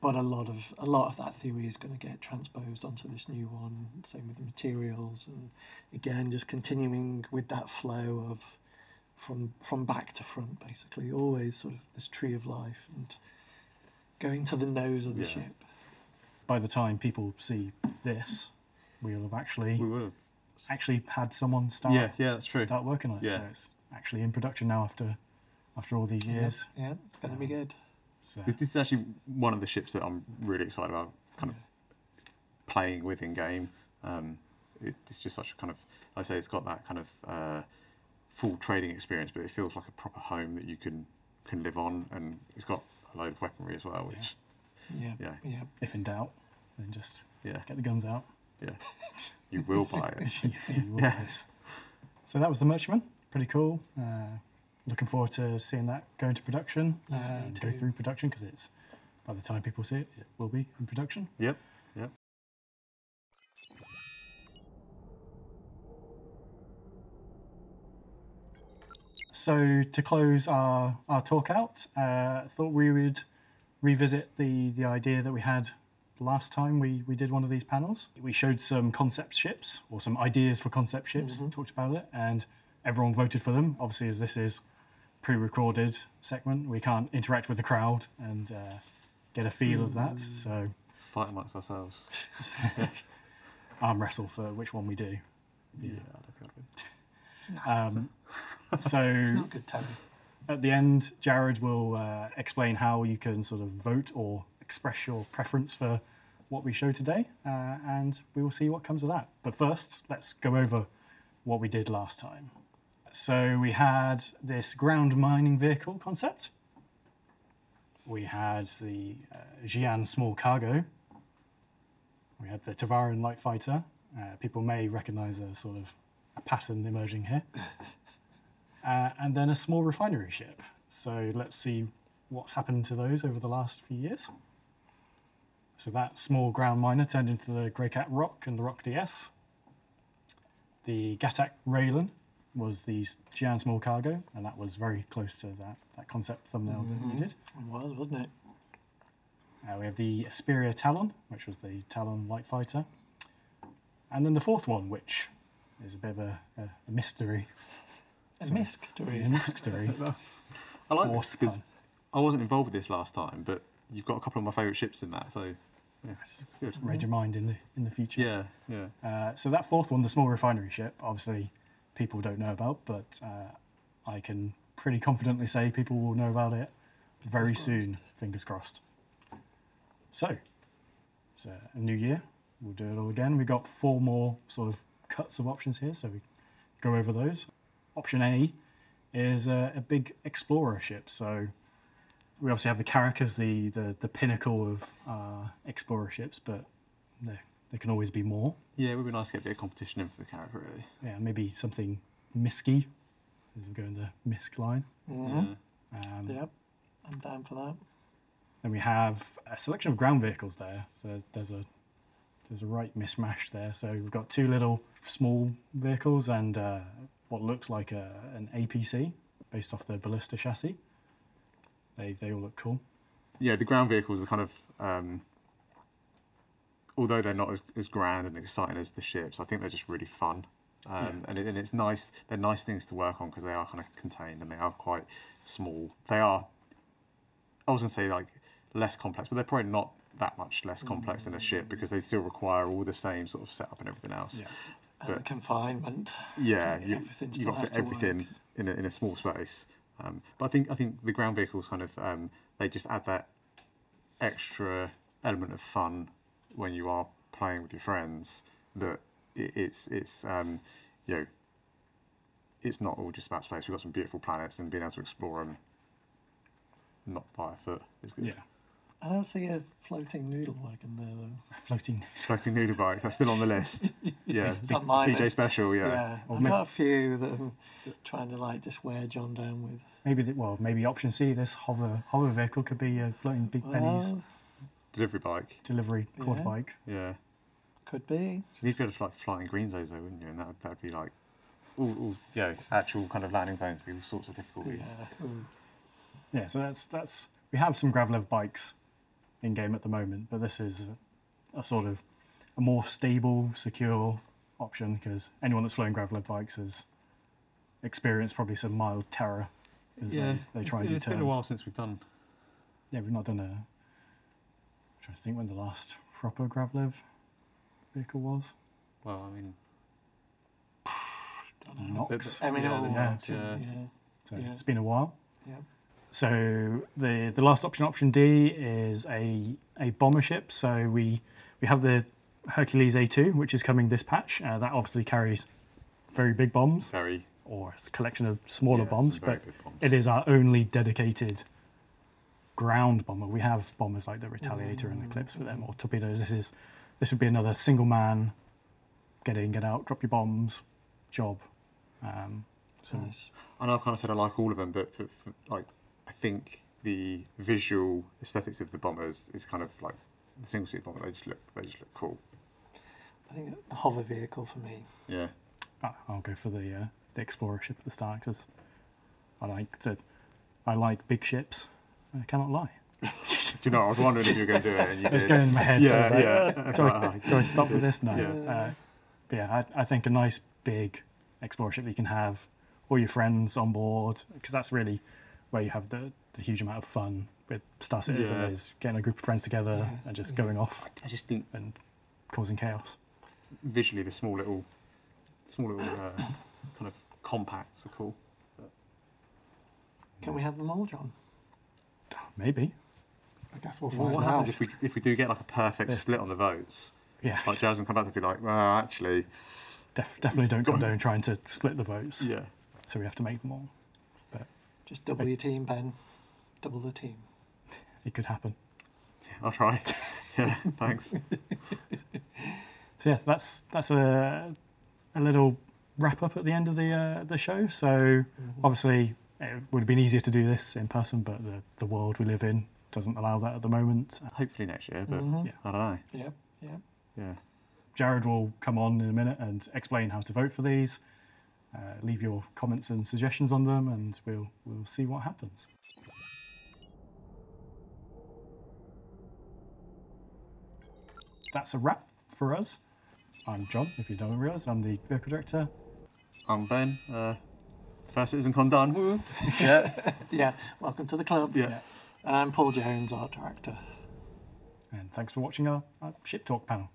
but a lot of a lot of that theory is going to get transposed onto this new one. Same with the materials, and again just continuing with that flow of from from back to front, basically always sort of this tree of life and going to the nose of the Yeah. ship. By the time people see this, we'll have actually We would have. actually had someone start Yeah, yeah, that's true. start working on it. So Yeah. it's actually in production now after after all these years. Yeah, it's going to be good. So This this is actually one of the ships that I'm really excited about, kind of playing with in game. Um, it, it's just such a kind of, like I say, it's got that kind of uh, full trading experience, but it feels like a proper home that you can can live on, and it's got a load of weaponry as well, which Yeah, Yeah. yeah. if in doubt, then just yeah, get the guns out. yeah, you will buy it. You- you will Yeah. always. So that was the Merchantman. Pretty cool. Uh, looking forward to seeing that go into production uh, Yeah, and go through production because it's by the time people see it, it will be in production. Yep, yep. So to close our, our talk out, uh, I thought we would revisit the, the idea that we had last time we, we did one of these panels. We showed some concept ships or some ideas for concept ships, talked about it, and everyone voted for them. Obviously, as this is pre-recorded segment, we can't interact with the crowd and uh, get a feel of that. So Fight amongst ourselves. arm wrestle for which one we do. Yeah, I don't think I'd win. Um, so It's not good telly. At the end, Jared will uh, explain how you can sort of vote or express your preference for what we show today, uh, and we will see what comes of that. But first, let's go over what we did last time. So we had this ground mining vehicle concept. We had the uh, Xi'an small cargo. We had the Tevarin light fighter. Uh, people may recognize a sort of a pattern emerging here uh, and then a small refinery ship. So let's see what's happened to those over the last few years. So that small ground miner turned into the Greycat ROC and the ROC DS. The Gatac Railen was the Xi'an small cargo, and that was very close to that, that concept thumbnail that we did. It was, wasn't it? Uh, we have the Esperia Talon, which was the Talon light fighter. And then the fourth one, which is a bit of a, a, a mystery. A So- to A mystery. I like Forced this because. I wasn't involved with this last time, but you've got a couple of my favourite ships in that, so yeah, it's good. Read your mind in the in the future. Yeah, yeah. Uh, so that fourth one, the small refinery ship, obviously people don't know about, but uh, I can pretty confidently say people will know about it very soon. Fingers crossed. So, it's a, new year. We'll do it all again. We've got four more sort of cuts of options here, so we go over those. Option A is a, a big explorer ship. So we obviously have the Carrack as the, the, the pinnacle of uh, explorer ships, but there, there can always be more. Yeah, it would be nice to get a bit of competition in for the Carrack, really. Yeah, maybe something misky. Go in the misc line. Mhm. Um, Yep, I'm down for that. Then we have a selection of ground vehicles there. So there's, there's a there's a right mismatch there. So we've got two little small vehicles and uh, what looks like a, an APC based off the ballista chassis. They they all look cool. Yeah, the ground vehicles are kind of, um, although they're not as, as grand and exciting as the ships, I think they're just really fun. Um, and, it, and it's nice. They're nice things to work on because they are kind of contained and they are quite small. They are. I was going to say like less complex, but they're probably not that much less complex than a ship because they still require all the same sort of setup and everything else. And the But- confinement. Yeah, So you, everything you still got to fit everything work. in a, in a small space. Um, but I think I think the ground vehicles kind of um, they just add that extra element of fun when you are playing with your friends. That it, it's it's um, you know it's not all just about space. We've got some beautiful planets, and being able to explore them, not by foot, is good. Yeah. I don't see a floating noodle wagon there though. Floating. Floating noodle bike, that's still on the list. Yeah, It's on my PJ list. special. Yeah. Yeah, Or I've may- got a few that I'm trying to like just wear John down with. Maybe the, well, maybe option C. This hover hover vehicle could be a floating Big Benny's Well, Delivery bike. delivery quad Yeah. bike. Yeah. could be. You need to go to like flying green zones though, wouldn't you? And that that would be like, all, all yeah, actual kind of landing zones, be all sorts of difficulties. Yeah. Ooh. Yeah, so that's that's we have some Gravlev bikes in game at the moment, but this is a, a sort of a more stable, secure option because anyone that's flown Gravlev bikes has experienced probably some mild terror as they, they try and do it's turns. been a while since we've done. Yeah, we've not done a. I'm trying to think when the last proper Gravlev vehicle was. Well, I mean, Don't know. Nox. I mean, Yeah, yeah. Nox, Yeah. yeah. So Yeah. it's been a while. Yeah. So the the last option, option D, is a a bomber ship. So we we have the Hercules A2, which is coming this patch. Uh, that obviously carries very big bombs, very or it's a collection of smaller yeah, bombs, but bombs. it is our only dedicated ground bomber. We have bombers like the Retaliator and the Eclipse with them, or torpedoes. This is this would be another single man, get in, get out, drop your bombs, job. Um, so Nice. I know I've kind of said I like all of them, but for, for, like I think the visual aesthetics of the bombers is kind of like the single seat bomber. They just look they just look cool. I think the hover vehicle for me. Yeah. I- I'll go for the uh, the explorer ship at the start because I like the I like big ships. I cannot lie. Do you know? I was wondering if you were going to do it, and you It was going in my head. Yeah, was like, yeah. "Uh, do, I, do I stop with this? No. Yeah. Uh, but yeah, I, I think a nice big explorer ship that you can have all your friends on board because that's really where you have the, the huge amount of fun with Star Citizen Yeah. is getting a group of friends together Yeah. and just Yeah. going off I just think and causing chaos. visually the small little, small little uh, kind of compacts are cool. Can we have them all, John? Maybe. I guess we'll Well, find what out. happens if we if we do get like a perfect Yeah. split on the votes? Yeah. Like Jared's gonna come back to be like, well, actually, Def- definitely don't Go on. condone trying to split the votes. yeah. So we have to make them all. But Just double your team, Ben. Double the team. It could happen. Yeah, I'll try. yeah, thanks. So yeah, that's that's a a little wrap up at the end of the uh, the show. So obviously it would have been easier to do this in person, but the the world we live in doesn't allow that at the moment. Hopefully next year, but Mhm. Yeah. I don't know. Yep. Yep. Yeah. Jared will come on in a minute and explain how to vote for these. Uh, leave your comments and suggestions on them, and we'll we'll see what happens. That's a wrap for us. I'm John, if you don't realise. I'm the vehicle director. I'm Ben. Uh, first CitizenCon done. Woo. Yeah. Yeah. Welcome to the club. Yeah. And I'm Paul Jones, art director. And thanks for watching our, our Ship Talk panel.